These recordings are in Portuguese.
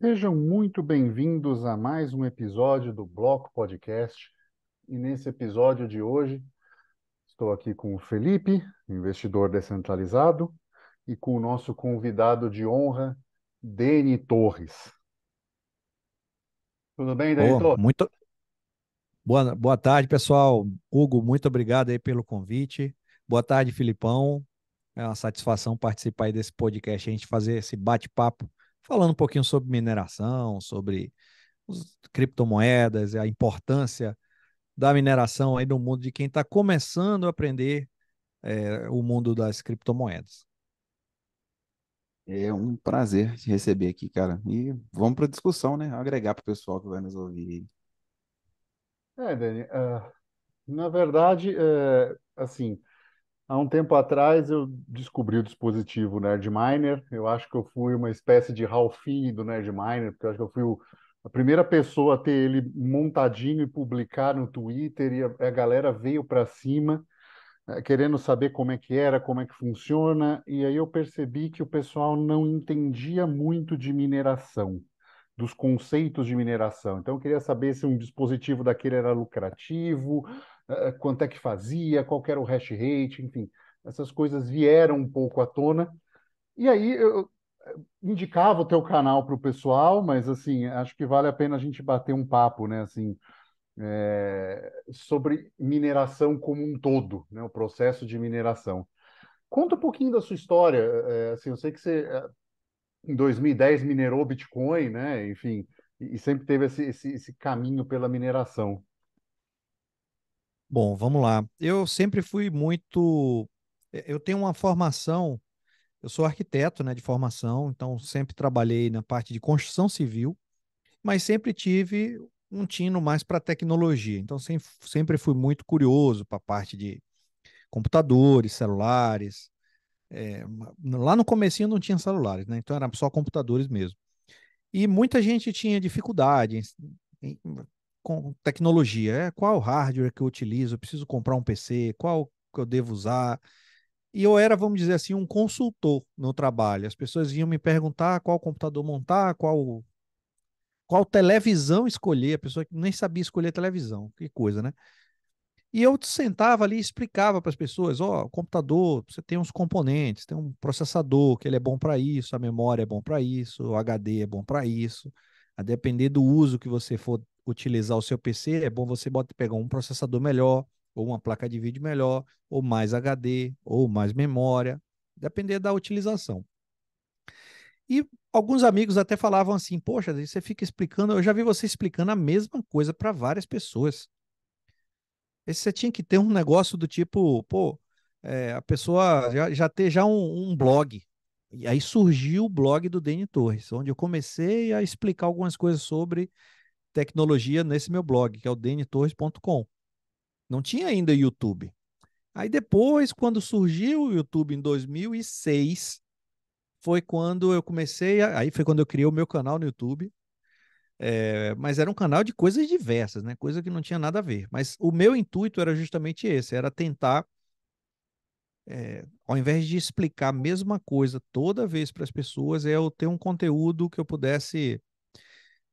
Sejam muito bem-vindos a mais um episódio do Bloco Podcast. E nesse episódio de hoje, estou aqui com o Felipe, investidor descentralizado, e com o nosso convidado de honra, Deni Torres. Tudo bem, Deni oh, Torres? Muito boa, boa tarde, pessoal. Hugo, muito obrigado aí pelo convite. Boa tarde, Filipão. É uma satisfação participar desse podcast, a gente fazer esse bate-papo falando um pouquinho sobre mineração, sobre as criptomoedas, a importância da mineração aí no mundo de quem está começando a aprender é, o mundo das criptomoedas. É um prazer te receber aqui, cara. E vamos para a discussão, né? Agregar para o pessoal que vai nos ouvir. É, Dani, uh, na verdade, uh, assim, Há um tempo atrás eu descobri o dispositivo Nerdminer. Eu acho que eu fui uma espécie de Ralphine do Nerdminer, porque eu acho que eu fui o, a primeira pessoa a ter ele montadinho e publicar no Twitter, e a, a galera veio para cima é, querendo saber como é que era, como é que funciona, e aí eu percebi que o pessoal não entendia muito de mineração, dos conceitos de mineração. Então eu queria saber se um dispositivo daquele era lucrativo, eh, quanto é que fazia, qual era o hash rate, enfim, essas coisas vieram um pouco à tona. E aí eu indicava o teu canal para o pessoal, mas assim, acho que vale a pena a gente bater um papo, né, assim, é, sobre mineração como um todo, né, o processo de mineração. Conta um pouquinho da sua história, é, assim, eu sei que você em 2010 minerou Bitcoin, né, enfim, e sempre teve esse, esse, esse caminho pela mineração. Bom, vamos lá. Eu sempre fui muito. Eh, eu tenho uma formação, eu sou arquiteto, né, de formação, então sempre trabalhei na parte de construção civil, mas sempre tive um tino mais para tecnologia. Então sempre, sempre fui muito curioso para a parte de computadores, celulares. É, lá no comecinho não tinha celulares, né? Então era só computadores mesmo. E muita gente tinha dificuldade em, com tecnologia. É, qual hardware que eu utilizo? Eu preciso comprar um PC? Qual que eu devo usar? E eu era, vamos dizer assim, um consultor no trabalho. As pessoas iam me perguntar qual computador montar, qual qual televisão escolher. A pessoa que nem sabia escolher televisão, que coisa, né? E eu sentava ali e explicava para as pessoas: ó, oh, computador, você tem uns componentes, tem um processador que ele é bom para isso, a memória é bom para isso, o HD é bom para isso. A depender do uso que você for utilizar o seu PC, é bom você pegar um processador melhor, ou uma placa de vídeo melhor, ou mais HD, ou mais memória, depender da utilização. E alguns amigos até falavam assim: Poxa, você fica explicando, eu já vi você explicando a mesma coisa para várias pessoas. Esse você tinha que ter um negócio do tipo, pô, é, a pessoa já, já ter já um, um blog. E aí surgiu o blog do Dani Torres, onde eu comecei a explicar algumas coisas sobre tecnologia nesse meu blog, que é o dntorres.com. Não tinha ainda YouTube. Aí depois, quando surgiu o YouTube em 2006, foi quando eu comecei, a... aí foi quando eu criei o meu canal no YouTube. É... mas era um canal de coisas diversas, né? Coisa que não tinha nada a ver. Mas o meu intuito era justamente esse, era tentar, é... ao invés de explicar a mesma coisa toda vez para as pessoas, é eu ter um conteúdo que eu pudesse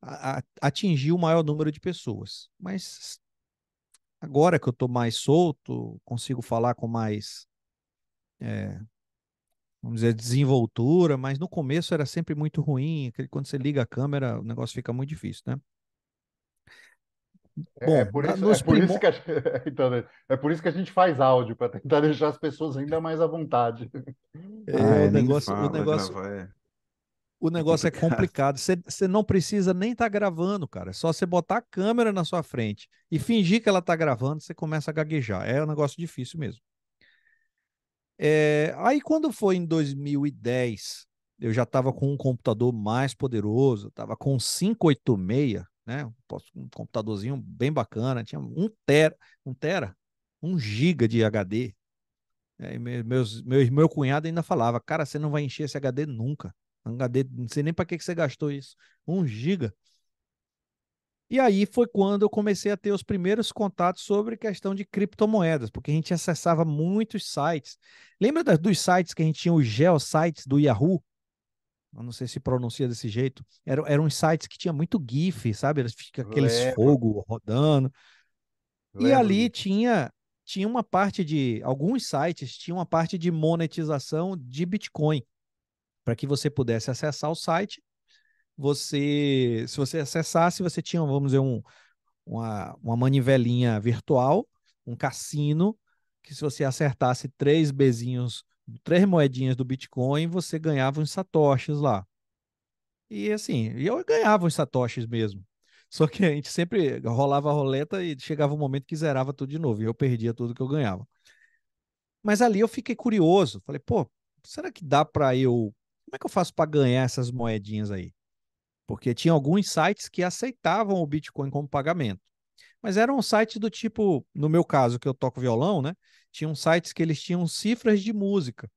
a, atingir o maior número de pessoas. Mas agora que eu estou mais solto, consigo falar com mais, é, vamos dizer, desenvoltura, mas no começo era sempre muito ruim. Quando você liga a câmera, o negócio fica muito difícil, né? É, Bom, é por, isso, é, por isso que a, então, né, é por isso que a gente faz áudio, para tentar deixar as pessoas ainda mais à vontade. É, ah, o negócio, fala, o negócio, é o negócio é complicado. Você não precisa nem estar tá gravando, cara. É só você botar a câmera na sua frente e fingir que ela está gravando, você começa a gaguejar. É um negócio difícil mesmo. É, aí, quando foi em 2010, eu já estava com um computador mais poderoso, estava com 586, né? Um computadorzinho bem bacana, tinha um tera, um tera, um giga de HD. É, meus, meu, meu cunhado ainda falava, cara, você não vai encher esse HD nunca. HD, não sei nem para que, que você gastou isso. Um giga. E aí foi quando eu comecei a ter os primeiros contatos sobre questão de criptomoedas, porque a gente acessava muitos sites. Lembra das, dos sites que a gente tinha os geosites do Yahoo? eu não sei se pronuncia desse jeito, eram, eram uns sites que tinha muito GIF, sabe? Aqueles Lembro. fogo rodando. E Lembro ali tinha tinha uma parte de alguns sites tinham uma parte de monetização de Bitcoin para que você pudesse acessar o site. Você, se você acessasse, você tinha, vamos dizer, um, uma, uma manivelinha virtual, um cassino, que se você acertasse três bezinhos, três moedinhas do Bitcoin, você ganhava uns satoshis lá. E assim, eu ganhava uns satoshis mesmo. Só que a gente sempre rolava a roleta e chegava um momento que zerava tudo de novo, e eu perdia tudo que eu ganhava. Mas ali eu fiquei curioso, falei, pô, será que dá para eu, como é que eu faço para ganhar essas moedinhas aí? Porque tinha alguns sites que aceitavam o Bitcoin como pagamento. Mas eram sites do tipo, no meu caso, que eu toco violão, né? Tinham sites que eles tinham cifras de música.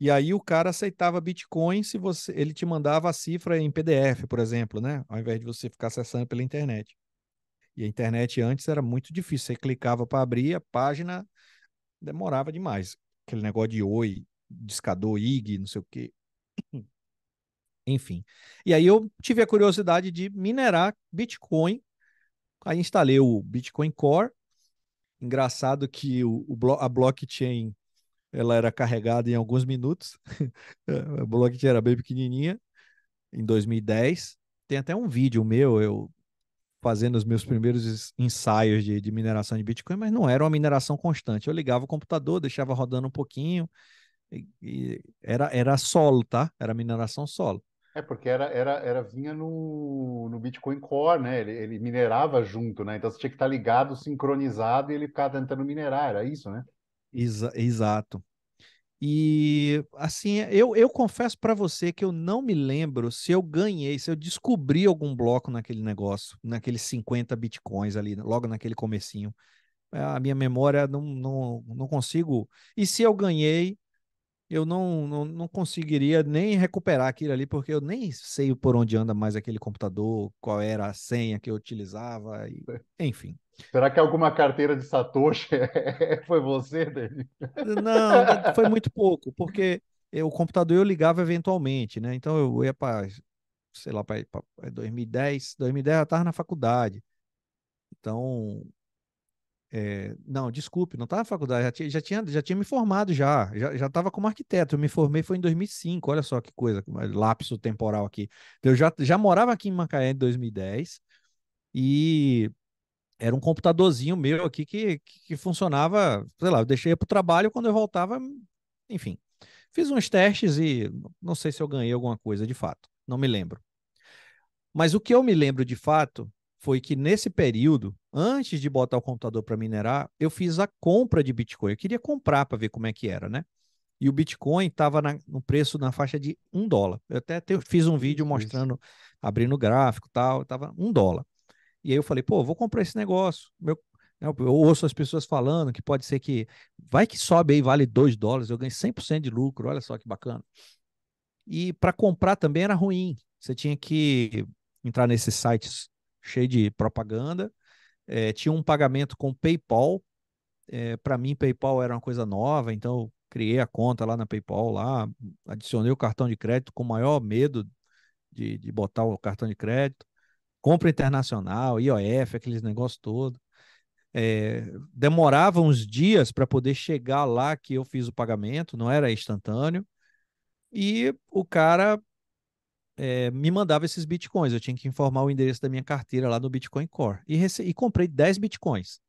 E aí o cara aceitava Bitcoin se você, ele te mandava a cifra em PDF, por exemplo, né? Ao invés de você ficar acessando pela internet. E a internet antes era muito difícil. Você clicava para abrir a página, demorava demais. Aquele negócio de oi, discador, IG, não sei o quê. Enfim. E aí eu tive a curiosidade de minerar Bitcoin. Aí instalei o Bitcoin Core. Engraçado que o, o a blockchain ela era carregada em alguns minutos. a blockchain era bem pequenininha em 2010. Tem até um vídeo meu, eu fazendo os meus primeiros ensaios de, de mineração de Bitcoin, mas não era uma mineração constante. Eu ligava o computador, deixava rodando um pouquinho, era, era solo, tá? Era mineração solo. É porque era, era, era vinha no, no Bitcoin Core, né? Ele, ele minerava junto, né? Então você tinha que estar ligado, sincronizado e ele ficava tentando minerar, era isso, né? Exa- exato. E assim, eu, eu confesso para você que eu não me lembro se eu ganhei, se eu descobri algum bloco naquele negócio, naqueles 50 bitcoins ali, logo naquele comecinho. A minha memória não, não, não consigo. E se eu ganhei, eu não, não, não conseguiria nem recuperar aquilo ali, porque eu nem sei por onde anda mais aquele computador, qual era a senha que eu utilizava, e, enfim. Será que alguma carteira de Satoshi foi você, Dani? Não, da- foi muito pouco, porque eu- o computador eu ligava eventualmente, né? Então eu ia para, sei lá, para 2010, 2010 eu estava na faculdade. Então, é, não, desculpe, não estava na faculdade, já tinha, já tinha, já tinha me formado já, já estava como arquiteto. Eu me formei foi em 2005, olha só que coisa, lapso temporal aqui. Eu já, já morava aqui em Macaé em 2010 e era um computadorzinho meu aqui que, que, que funcionava, sei lá, eu deixei para o trabalho, quando eu voltava, enfim. Fiz uns testes e não sei se eu ganhei alguma coisa de fato, não me lembro. Mas o que eu me lembro de fato foi que nesse período, antes de botar o computador para minerar, eu fiz a compra de Bitcoin. Eu queria comprar para ver como é que era, né? E o Bitcoin estava no preço na faixa de um dólar. Eu até te- fiz um vídeo mostrando, abrindo o gráfico e tal, estava um dólar. E aí eu falei, pô, vou comprar esse negócio. Meu, né, eu ouço as pessoas falando que pode ser que vai que sobe aí, vale 2 dólares, eu ganho 100% de lucro, olha só que bacana. E para comprar também era ruim. Você tinha que entrar nesses sites cheios de propaganda. Eh, tinha um pagamento com PayPal. para mim, PayPal era uma coisa nova, então eu criei a conta lá na PayPal, lá, adicionei o cartão de crédito com o maior medo de, de botar o cartão de crédito compra internacional, IOF, aqueles negócios todos. É, demorava uns dias para poder chegar lá que eu fiz o pagamento, não era instantâneo. E o cara é, me mandava esses bitcoins. Eu tinha que informar o endereço da minha carteira lá no Bitcoin Core. E, rece- e comprei 10 bitcoins.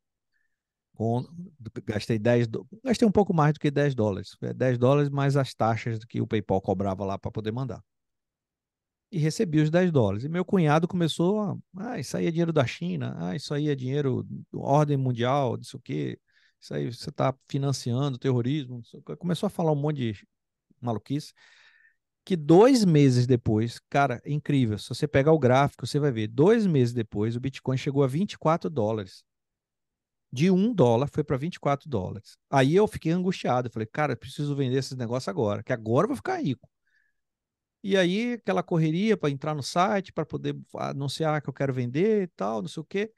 Com, gastei 10, do- gastei um pouco mais do que 10 dólares. É 10 dólares mais as taxas que o PayPal cobrava lá para poder mandar e recebi os 10 dólares. E meu cunhado começou a, ah, isso aí é dinheiro da China, ah, isso aí é dinheiro ordem mundial, não o quê, isso aí você está financiando terrorismo, começou a falar um monte de maluquice, que dois meses depois, cara, é incrível, se você pegar o gráfico, você vai ver, dois meses depois, o Bitcoin chegou a 24 dólares. De um dólar foi para 24 dólares. Aí eu fiquei angustiado. Falei, cara, preciso vender esses negócios agora, que agora eu vou ficar rico. E aí, aquela correria para entrar no site, para poder anunciar que eu quero vender e tal, não sei o quê.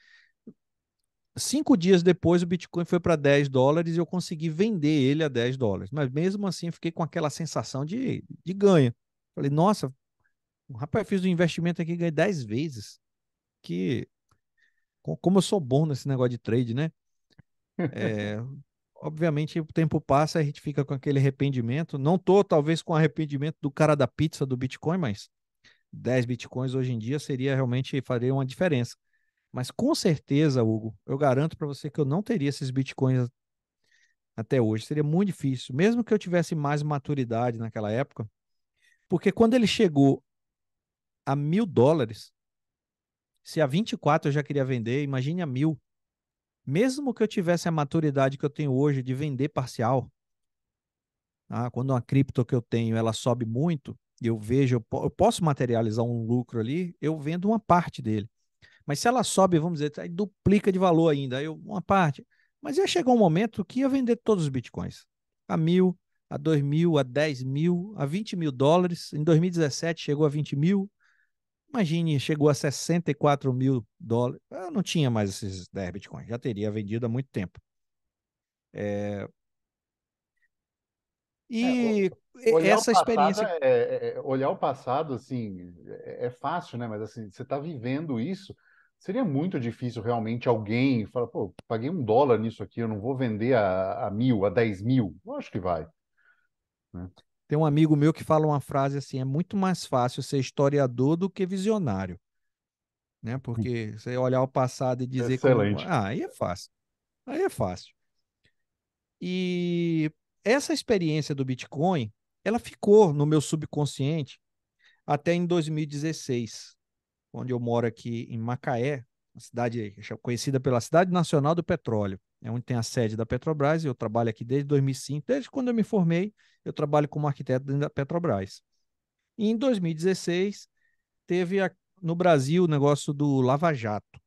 Cinco dias depois, o Bitcoin foi para 10 dólares e eu consegui vender ele a 10 dólares. Mas mesmo assim, eu fiquei com aquela sensação de, de ganho. Falei, nossa, Rapaz, eu fiz um investimento aqui e ganhei 10 vezes. Que. Como eu sou bom nesse negócio de trade, né? É, obviamente, o tempo passa, a gente fica com aquele arrependimento. Não tô, talvez, com arrependimento do cara da pizza do Bitcoin, mas 10 Bitcoins hoje em dia seria realmente, faria uma diferença. Mas com certeza, Hugo, eu garanto para você que eu não teria esses Bitcoins até hoje. Seria muito difícil, mesmo que eu tivesse mais maturidade naquela época, porque quando ele chegou a mil dólares, se a 24 eu já queria vender, imagine a mil. Mesmo que eu tivesse a maturidade que eu tenho hoje de vender parcial, ah, quando uma cripto que eu tenho ela sobe muito, eu vejo, eu posso materializar um lucro ali, eu vendo uma parte dele. Mas se ela sobe, vamos dizer, aí duplica de valor ainda, aí uma parte. Mas ia chegar um momento que ia vender todos os bitcoins. A mil, a dois mil, a dez mil, a vinte mil dólares. Em 2017 chegou a 20 mil. Imagine, chegou a 64 mil dólares. Eu não tinha mais esses 10 bitcoins, já teria vendido há muito tempo. É... E é, olhar essa experiência. É, é, é, olhar o passado, assim, é, é fácil, né? Mas assim, você está vivendo isso. Seria muito difícil realmente alguém falar, pô, paguei um dólar nisso aqui, eu não vou vender a, a mil, a dez mil. Eu acho que vai. Né? Tem um amigo meu que fala uma frase assim: é muito mais fácil ser historiador do que visionário. Né? Porque você olhar o passado e dizer Excelente. Como... Ah, aí é fácil. Aí é fácil. E essa experiência do Bitcoin, ela ficou no meu subconsciente até em 2016 onde eu moro aqui em Macaé, uma cidade conhecida pela Cidade Nacional do Petróleo, é onde tem a sede da Petrobras, eu trabalho aqui desde 2005, desde quando eu me formei, eu trabalho como arquiteto dentro da Petrobras. E em 2016, teve a, no Brasil o negócio do Lava Jato.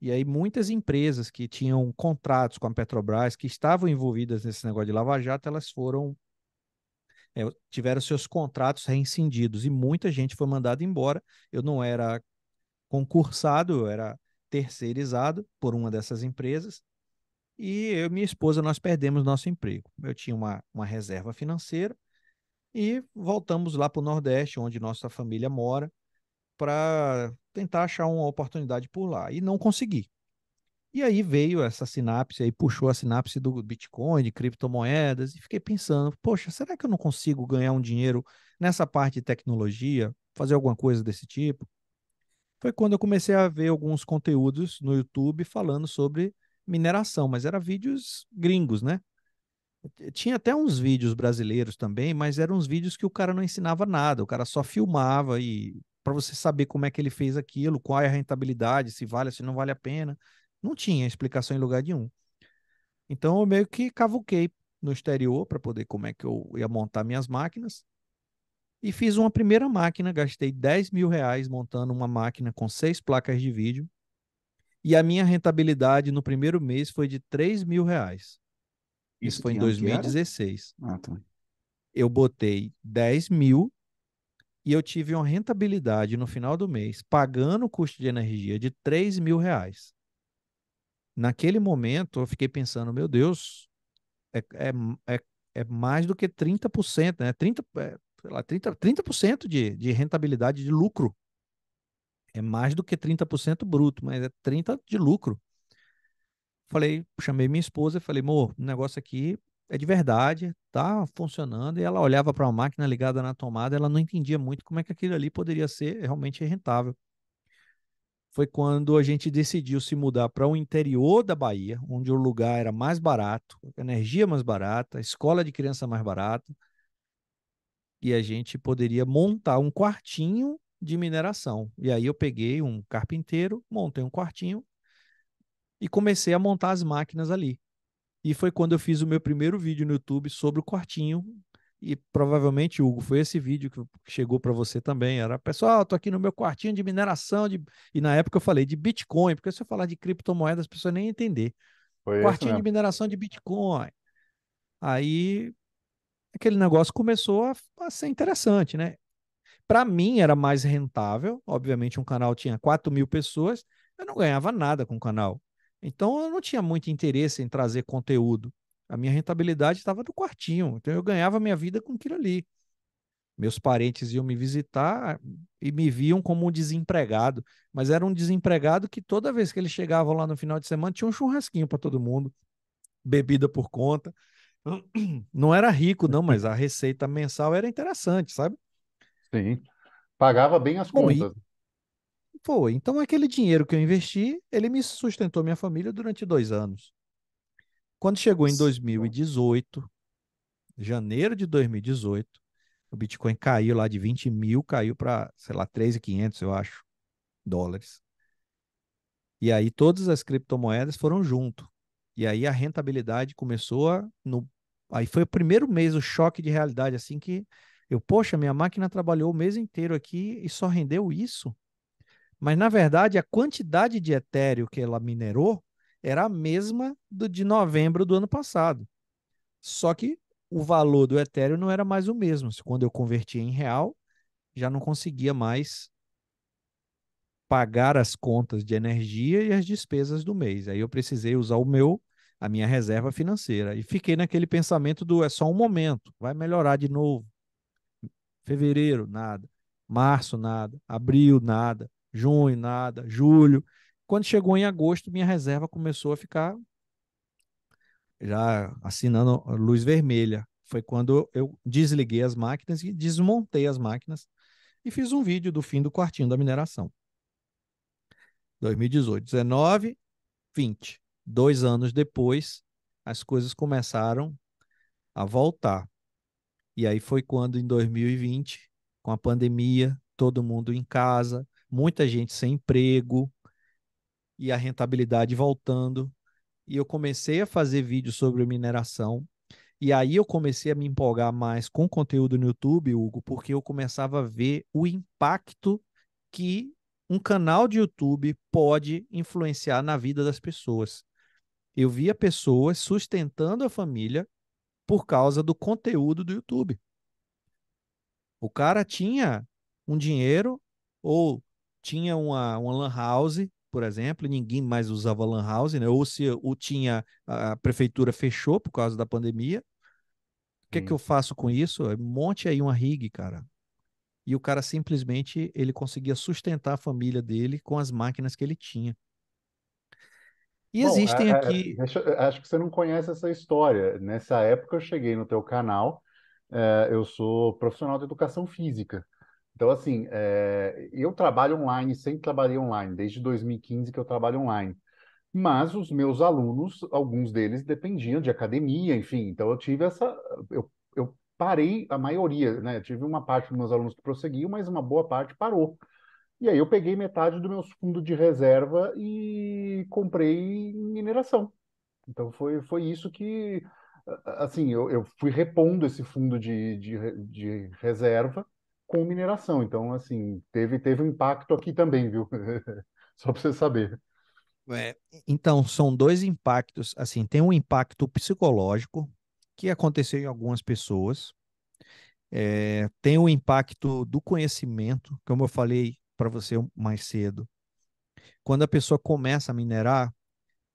E aí muitas empresas que tinham contratos com a Petrobras, que estavam envolvidas nesse negócio de Lava Jato, elas foram é, tiveram seus contratos reincindidos e muita gente foi mandada embora. Eu não era concursado, eu era terceirizado por uma dessas empresas e eu e minha esposa nós perdemos nosso emprego. Eu tinha uma, uma reserva financeira e voltamos lá para o Nordeste, onde nossa família mora, para tentar achar uma oportunidade por lá e não consegui. E aí veio essa sinapse, aí puxou a sinapse do Bitcoin, de criptomoedas, e fiquei pensando, poxa, será que eu não consigo ganhar um dinheiro nessa parte de tecnologia, fazer alguma coisa desse tipo? Foi quando eu comecei a ver alguns conteúdos no YouTube falando sobre mineração, mas eram vídeos gringos, né? Tinha até uns vídeos brasileiros também, mas eram uns vídeos que o cara não ensinava nada, o cara só filmava e para você saber como é que ele fez aquilo, qual é a rentabilidade, se vale, se não vale a pena. Não tinha explicação em lugar nenhum. Então eu meio que cavuquei no exterior para poder como é que eu ia montar minhas máquinas. E fiz uma primeira máquina, gastei 10 mil reais montando uma máquina com seis placas de vídeo. E a minha rentabilidade no primeiro mês foi de 3 mil reais. Isso, Isso foi em 2016. Ah, tá. Eu botei 10 mil e eu tive uma rentabilidade no final do mês, pagando o custo de energia, de 3 mil reais naquele momento eu fiquei pensando, meu Deus, é, é, é, é mais do que 30%, né? 30, é, lá, 30, 30% de, de rentabilidade de lucro. É mais do que 30% bruto, mas é 30% de lucro. Falei, chamei minha esposa e falei, amor, o negócio aqui é de verdade, tá funcionando. E ela olhava para uma máquina ligada na tomada, ela não entendia muito como é que aquilo ali poderia ser realmente rentável foi quando a gente decidiu se mudar para o interior da Bahia, onde o lugar era mais barato, energia mais barata, escola de criança mais barata, e a gente poderia montar um quartinho de mineração. E aí eu peguei um carpinteiro, montei um quartinho e comecei a montar as máquinas ali. E foi quando eu fiz o meu primeiro vídeo no YouTube sobre o quartinho e provavelmente, Hugo, foi esse vídeo que chegou para você também. Era, pessoal, tô aqui no meu quartinho de mineração, de... e na época eu falei de Bitcoin, porque se eu falar de criptomoedas, as pessoas nem entender. Foi quartinho de mineração de Bitcoin. Aí aquele negócio começou a, a ser interessante, né? Para mim era mais rentável. Obviamente, um canal tinha 4 mil pessoas, eu não ganhava nada com o canal. Então, eu não tinha muito interesse em trazer conteúdo. A minha rentabilidade estava no quartinho, então eu ganhava minha vida com aquilo ali. Meus parentes iam me visitar e me viam como um desempregado, mas era um desempregado que toda vez que eles chegavam lá no final de semana tinha um churrasquinho para todo mundo, bebida por conta. Não era rico, não, mas a receita mensal era interessante, sabe? Sim. Pagava bem as Bom, e- contas. Foi. Então, aquele dinheiro que eu investi, ele me sustentou minha família durante dois anos. Quando chegou em 2018, janeiro de 2018, o Bitcoin caiu lá de 20 mil, caiu para, sei lá, 3.500, eu acho, dólares. E aí todas as criptomoedas foram junto. E aí a rentabilidade começou a. No... Aí foi o primeiro mês, o choque de realidade, assim que eu, poxa, minha máquina trabalhou o mês inteiro aqui e só rendeu isso. Mas, na verdade, a quantidade de etéreo que ela minerou era a mesma do de novembro do ano passado. Só que o valor do etéreo não era mais o mesmo. Quando eu convertia em real, já não conseguia mais pagar as contas de energia e as despesas do mês. Aí eu precisei usar o meu, a minha reserva financeira. E fiquei naquele pensamento do é só um momento, vai melhorar de novo. Fevereiro, nada. Março, nada. Abril, nada. Junho, nada. Julho. Quando chegou em agosto, minha reserva começou a ficar já assinando luz vermelha. Foi quando eu desliguei as máquinas e desmontei as máquinas e fiz um vídeo do fim do quartinho da mineração. 2018, 19, 20. Dois anos depois, as coisas começaram a voltar. E aí foi quando, em 2020, com a pandemia, todo mundo em casa, muita gente sem emprego e a rentabilidade voltando. E eu comecei a fazer vídeos sobre mineração. E aí eu comecei a me empolgar mais com conteúdo no YouTube, Hugo, porque eu começava a ver o impacto que um canal de YouTube pode influenciar na vida das pessoas. Eu via pessoas sustentando a família por causa do conteúdo do YouTube. O cara tinha um dinheiro ou tinha uma, uma lan house, por exemplo, ninguém mais usava lan house, né? Ou se ou tinha a prefeitura fechou por causa da pandemia. O que é que eu faço com isso? Monte aí uma rig, cara. E o cara simplesmente ele conseguia sustentar a família dele com as máquinas que ele tinha. E Bom, existem é- é- aqui. acho que você não conhece essa história. Nessa época eu cheguei no teu canal, é, eu sou profissional de educação física. Então, assim, é, eu trabalho online, sempre trabalhei online, desde 2015 que eu trabalho online. Mas os meus alunos, alguns deles dependiam de academia, enfim. Então eu tive essa, eu, eu parei a maioria, né? Eu tive uma parte dos meus alunos que prosseguiu, mas uma boa parte parou. E aí eu peguei metade do meu fundo de reserva e comprei mineração. Então foi, foi isso que, assim, eu, eu fui repondo esse fundo de, de, de reserva com mineração. Então, assim, teve, teve um impacto aqui também, viu? Só para você saber. É, então, são dois impactos. Assim, tem um impacto psicológico que aconteceu em algumas pessoas. É, tem o impacto do conhecimento, como eu falei para você mais cedo. Quando a pessoa começa a minerar,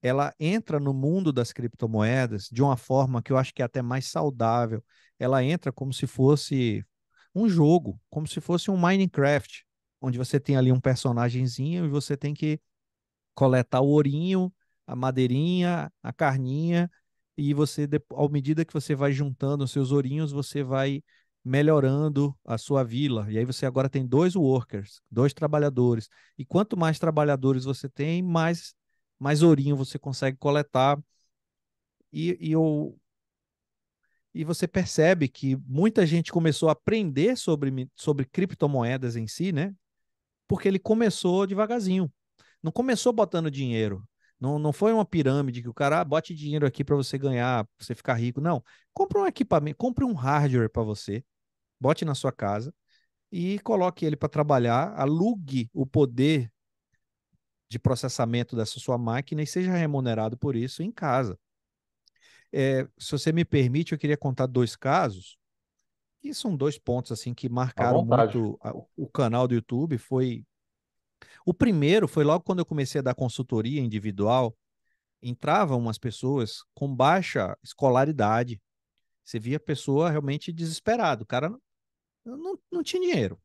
ela entra no mundo das criptomoedas de uma forma que eu acho que é até mais saudável. Ela entra como se fosse um jogo, como se fosse um Minecraft, onde você tem ali um personagemzinho e você tem que coletar o ourinho, a madeirinha, a carninha, e você, à medida que você vai juntando os seus ourinhos, você vai melhorando a sua vila. E aí você agora tem dois workers, dois trabalhadores. E quanto mais trabalhadores você tem, mais, mais ourinho você consegue coletar. E, e, eu, e você percebe que muita gente começou a aprender sobre, sobre criptomoedas em si, né? Porque ele começou devagarzinho. Não começou botando dinheiro. Não, não foi uma pirâmide que o cara ah, bote dinheiro aqui para você ganhar, pra você ficar rico. Não. Compre um equipamento, compre um hardware para você, bote na sua casa e coloque ele para trabalhar, alugue o poder de processamento dessa sua máquina e seja remunerado por isso em casa. É, se você me permite, eu queria contar dois casos, que são dois pontos assim que marcaram muito a- o canal do YouTube. Foi o primeiro foi logo quando eu comecei a dar consultoria individual, entravam umas pessoas com baixa escolaridade. Você via a pessoa realmente desesperada. O cara Eu não, não tinha dinheiro.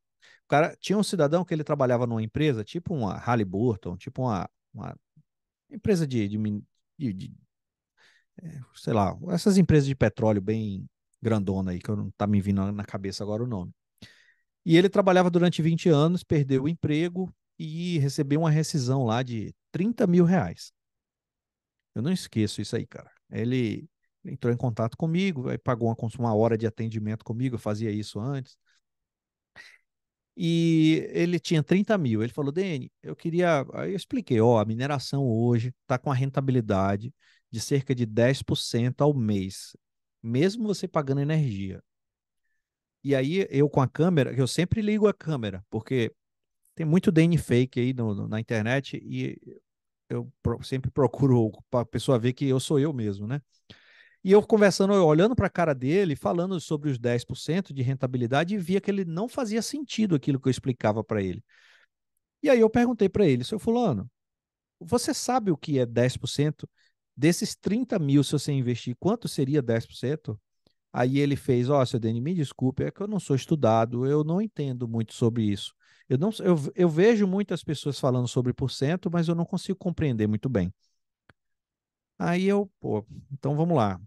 O cara tinha um cidadão que ele trabalhava numa empresa, tipo uma Halliburton, tipo uma, uma empresa de, de, de, sei lá, essas empresas de petróleo bem grandona aí, que não tá me vindo na cabeça agora o nome. E ele trabalhava durante 20 anos, perdeu o emprego e recebeu uma rescisão lá de 30 mil reais. Eu não esqueço isso aí, cara. Ele entrou em contato comigo, pagou uma, uma hora de atendimento comigo, eu fazia isso antes. E ele tinha 30 mil. Ele falou, Dene, eu queria. Aí eu expliquei: ó, a mineração hoje está com a rentabilidade de cerca de 10% ao mês, mesmo você pagando energia. E aí eu com a câmera, eu sempre ligo a câmera, porque tem muito DN fake aí no, no, na internet e eu pro, sempre procuro para a pessoa ver que eu sou eu mesmo, né? E eu conversando, olhando para a cara dele, falando sobre os 10% de rentabilidade, e via que ele não fazia sentido aquilo que eu explicava para ele. E aí eu perguntei para ele, seu fulano, você sabe o que é 10%? Desses 30 mil, se você investir, quanto seria 10%? Aí ele fez, ó, oh, seu Dani, me desculpe, é que eu não sou estudado, eu não entendo muito sobre isso. Eu, não, eu, eu vejo muitas pessoas falando sobre porcento, mas eu não consigo compreender muito bem. Aí eu, pô, então vamos lá. Um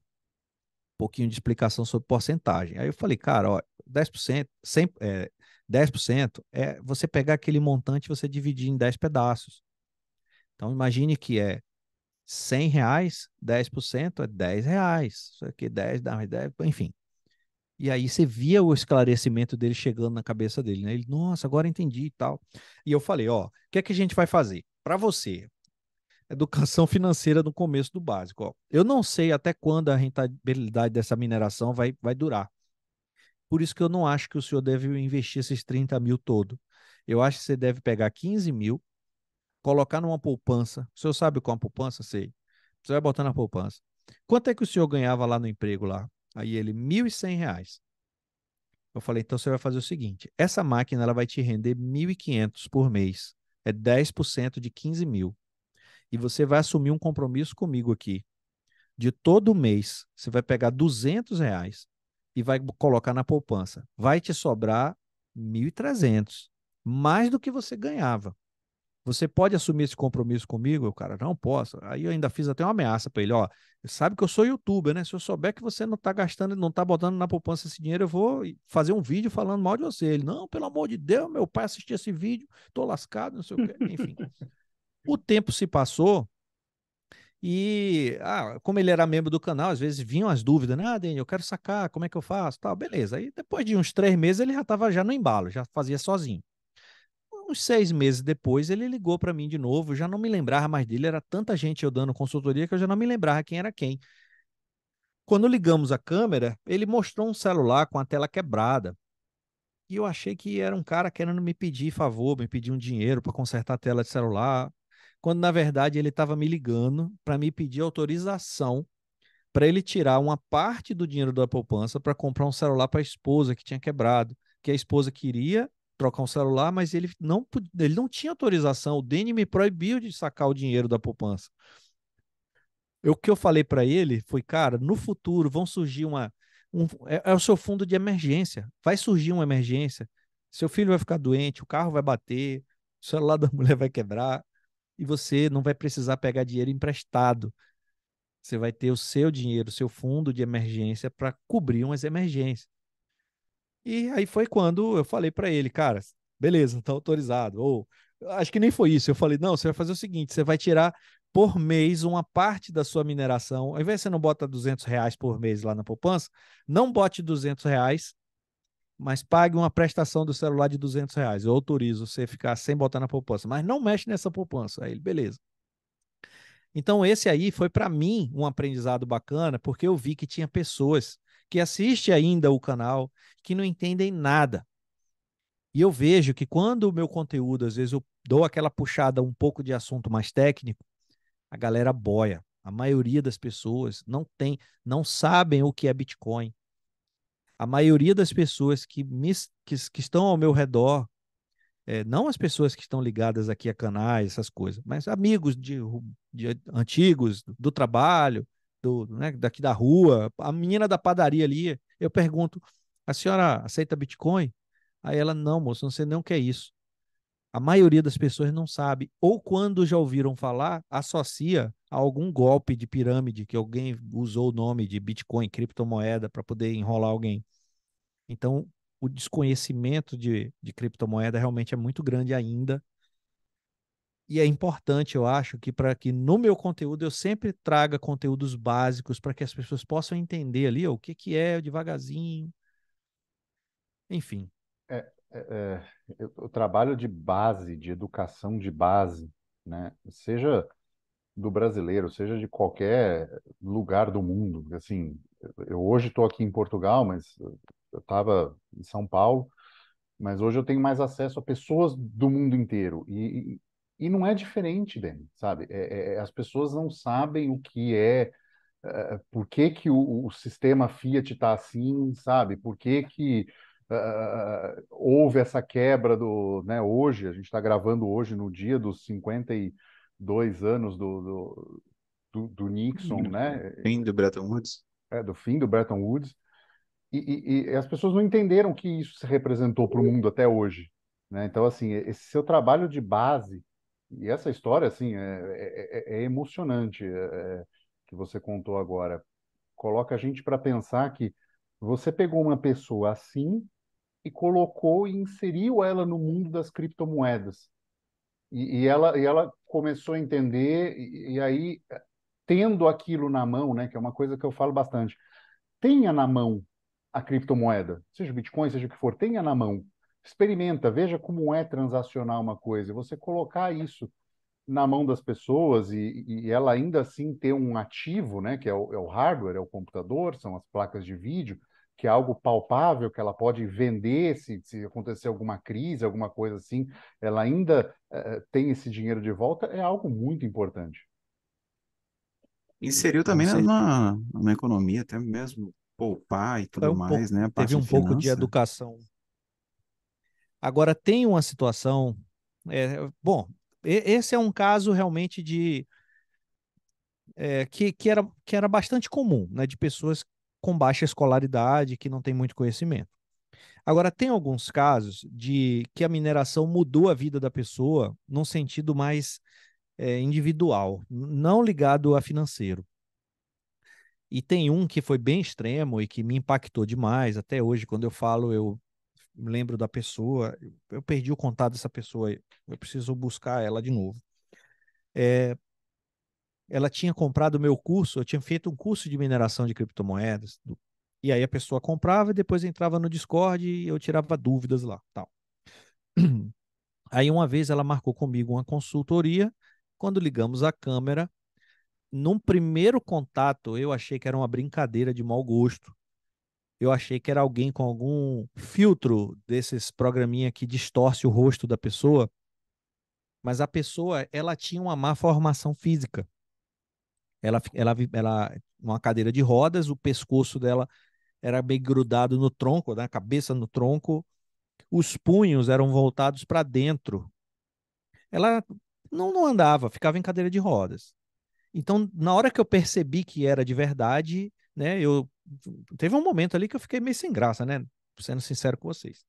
pouquinho de explicação sobre porcentagem. Aí eu falei, cara, ó, 10%, 100, é, 10% é você pegar aquele montante e você dividir em 10 pedaços. Então imagine que é 100 reais, 10% é 10 reais. Isso aqui 10 dá mais 10, enfim. E aí você via o esclarecimento dele chegando na cabeça dele, né? Ele, nossa, agora entendi e tal. E eu falei, ó, o que é que a gente vai fazer? Para você, educação financeira no começo do básico. Ó. Eu não sei até quando a rentabilidade dessa mineração vai, vai durar. Por isso que eu não acho que o senhor deve investir esses 30 mil todo. Eu acho que você deve pegar 15 mil, colocar numa poupança. O senhor sabe qual é uma poupança? Sei. Você vai botar na poupança. Quanto é que o senhor ganhava lá no emprego lá? Aí ele, R$ 1.100. Eu falei, então você vai fazer o seguinte, essa máquina ela vai te render R$ 1.500 por mês. É 10% de 15 mil e você vai assumir um compromisso comigo aqui. De todo mês, você vai pegar 200 reais e vai colocar na poupança. Vai te sobrar 1.300, mais do que você ganhava. Você pode assumir esse compromisso comigo? O cara, não posso. Aí eu ainda fiz até uma ameaça para ele, ó, sabe que eu sou youtuber, né? Se eu souber que você não está gastando, não está botando na poupança esse dinheiro, eu vou fazer um vídeo falando mal de você. Ele, não, pelo amor de Deus, meu pai assistiu esse vídeo, tô lascado, não sei o quê. Enfim. O tempo se passou e, ah, como ele era membro do canal, às vezes vinham as dúvidas, né? Ah, Daniel, eu quero sacar, como é que eu faço? Tal, beleza. Aí depois de uns três meses ele já estava já no embalo, já fazia sozinho. Uns seis meses depois ele ligou para mim de novo, eu já não me lembrava mais dele, era tanta gente eu dando consultoria que eu já não me lembrava quem era quem. Quando ligamos a câmera, ele mostrou um celular com a tela quebrada. E eu achei que era um cara querendo me pedir favor, me pedir um dinheiro para consertar a tela de celular quando na verdade ele estava me ligando para me pedir autorização para ele tirar uma parte do dinheiro da poupança para comprar um celular para a esposa que tinha quebrado, que a esposa queria trocar um celular, mas ele não, ele não tinha autorização. O Dene me proibiu de sacar o dinheiro da poupança. O que eu falei para ele foi, cara, no futuro vão surgir uma. Um, é, é, o seu fundo de emergência. Vai surgir uma emergência. Seu filho vai ficar doente, o carro vai bater, o celular da mulher vai quebrar e você não vai precisar pegar dinheiro emprestado. Você vai ter o seu dinheiro, o seu fundo de emergência para cobrir umas emergências. E aí foi quando eu falei para ele, cara, beleza, tá autorizado. Ou acho que nem foi isso. Eu falei, não, você vai fazer o seguinte: você vai tirar por mês uma parte da sua mineração. Ao invés de você não bota 200 reais por mês lá na poupança, não bote 200 reais mas pague uma prestação do celular de 200 reais. Eu autorizo você ficar sem botar na poupança, mas não mexe nessa poupança. Aí ele, beleza. Então, esse aí foi para mim um aprendizado bacana, porque eu vi que tinha pessoas que assistem ainda o canal que não entendem nada. E eu vejo que quando o meu conteúdo, às vezes eu dou aquela puxada um pouco de assunto mais técnico, a galera boia. A maioria das pessoas não tem, não sabem o que é Bitcoin, a maioria das pessoas que, me, que, que estão ao meu redor, é, não as pessoas que estão ligadas aqui a canais, essas coisas, mas amigos de, de antigos, do trabalho, do, né, daqui da rua, a menina da padaria ali, eu pergunto, a senhora aceita Bitcoin? Aí ela, não, moço, você não quer isso. A maioria das pessoas não sabe, ou quando já ouviram falar, associa a algum golpe de pirâmide que alguém usou o nome de Bitcoin, criptomoeda, para poder enrolar alguém. Então, o desconhecimento de, de criptomoeda realmente é muito grande ainda. E é importante, eu acho, que para que no meu conteúdo eu sempre traga conteúdos básicos para que as pessoas possam entender ali ó, o que, que é devagarzinho. Enfim. É, é, é, o trabalho de base, de educação de base, né? seja do brasileiro, seja de qualquer lugar do mundo. Assim, eu hoje estou aqui em Portugal, mas eu estava em São Paulo, mas hoje eu tenho mais acesso a pessoas do mundo inteiro. E, e, não é diferente, Dani, sabe? É, é, as pessoas não sabem o que é, é por que, que o, o sistema Fiat está assim, sabe? Por que, que uh, houve essa quebra do. Né, hoje, a gente está gravando hoje no dia dos 52 anos do, do, do, do Nixon, né? Fim do Bretton Woods. É, do fim do Bretton Woods. E, e, e as pessoas não entenderam que isso se representou para o mundo até hoje. Né? Então, assim, esse seu trabalho de base, e essa história, assim, é, é, é, é emocionante é, que você contou agora. Coloca a gente para pensar que você pegou uma pessoa assim e colocou e inseriu ela no mundo das criptomoedas. E, e ela, e ela começou a entender, e, e, aí, tendo aquilo na mão, né, que é uma coisa que eu falo bastante, tenha na mão a criptomoeda, seja Bitcoin, seja o que for, tenha na mão. Experimenta, veja como é transacionar uma coisa. Você colocar isso na mão das pessoas e, e ela ainda assim ter um ativo, né, que é o, é o hardware, é o computador, são as placas de vídeo, que é algo palpável, que ela pode vender se, se acontecer alguma crise, alguma coisa assim, ela ainda uh, tem esse dinheiro de volta, é algo muito importante. Inseriu também na, na, economia, até mesmo poupar e tudo um mais, pouco, né? teve um pouco de educação. Agora, tem uma situação. É, bom, esse é um caso realmente de. É, que, que, era, que era bastante comum, né? De pessoas com baixa escolaridade, que não tem muito conhecimento. Agora, tem alguns casos de que a mineração mudou a vida da pessoa num sentido mais é, individual, não ligado a financeiro. E tem um que foi bem extremo e que me impactou demais. Até hoje, quando eu falo, eu lembro da pessoa. Eu perdi o contato dessa pessoa. Eu preciso buscar ela de novo. É, ela tinha comprado o meu curso, eu tinha feito um curso de mineração de criptomoedas, e aí a pessoa comprava e depois entrava no Discord e eu tirava dúvidas lá, tal. Aí uma vez ela marcou comigo uma consultoria, quando ligamos a câmera, num primeiro contato eu achei que era uma brincadeira de mau gosto. Eu achei que era alguém com algum filtro desses programinha que distorce o rosto da pessoa, mas a pessoa, ela tinha uma má formação física. Ela, ela, ela, uma cadeira de rodas, o pescoço dela era bem grudado no tronco, né? a cabeça no tronco, os punhos eram voltados para dentro. Ela não, não andava, ficava em cadeira de rodas. Então, na hora que eu percebi que era de verdade, né, eu teve um momento ali que eu fiquei meio sem graça, né, sendo sincero com vocês.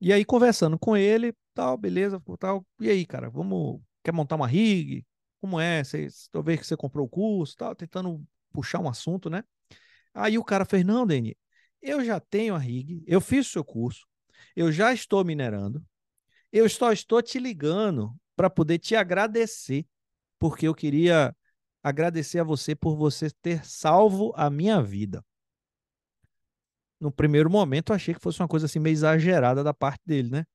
E aí conversando com ele, tal, beleza, tal. E aí, cara, vamos quer montar uma rig? como é, você, talvez que você comprou o curso, tal, tentando puxar um assunto, né? Aí o cara fez, não, Deni, eu já tenho a rig, eu fiz o seu curso, eu já estou minerando, eu só estou te ligando para poder te agradecer, porque eu queria agradecer a você por você ter salvo a minha vida. No primeiro momento, achei que fosse uma coisa assim meio exagerada da parte dele, né?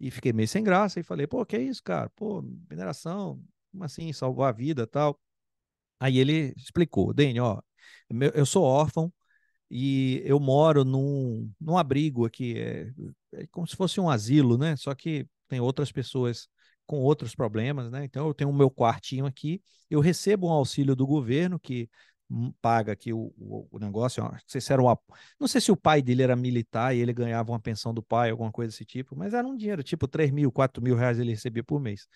E fiquei meio sem graça e falei, pô, que é isso, cara? Pô, mineração, como assim, salvar a vida tal? Aí ele explicou, Dani, ó, eu sou órfão e eu moro num, num abrigo aqui, é, é como se fosse um asilo, né? Só que tem outras pessoas com outros problemas, né? Então eu tenho o meu quartinho aqui, eu recebo um auxílio do governo que paga aqui o, o, o negócio. Não sei se era uma, não sei se o pai dele era militar e ele ganhava uma pensão do pai, alguma coisa desse tipo, mas era um dinheiro, tipo 3 mil, 4 mil reais ele recebia por mês.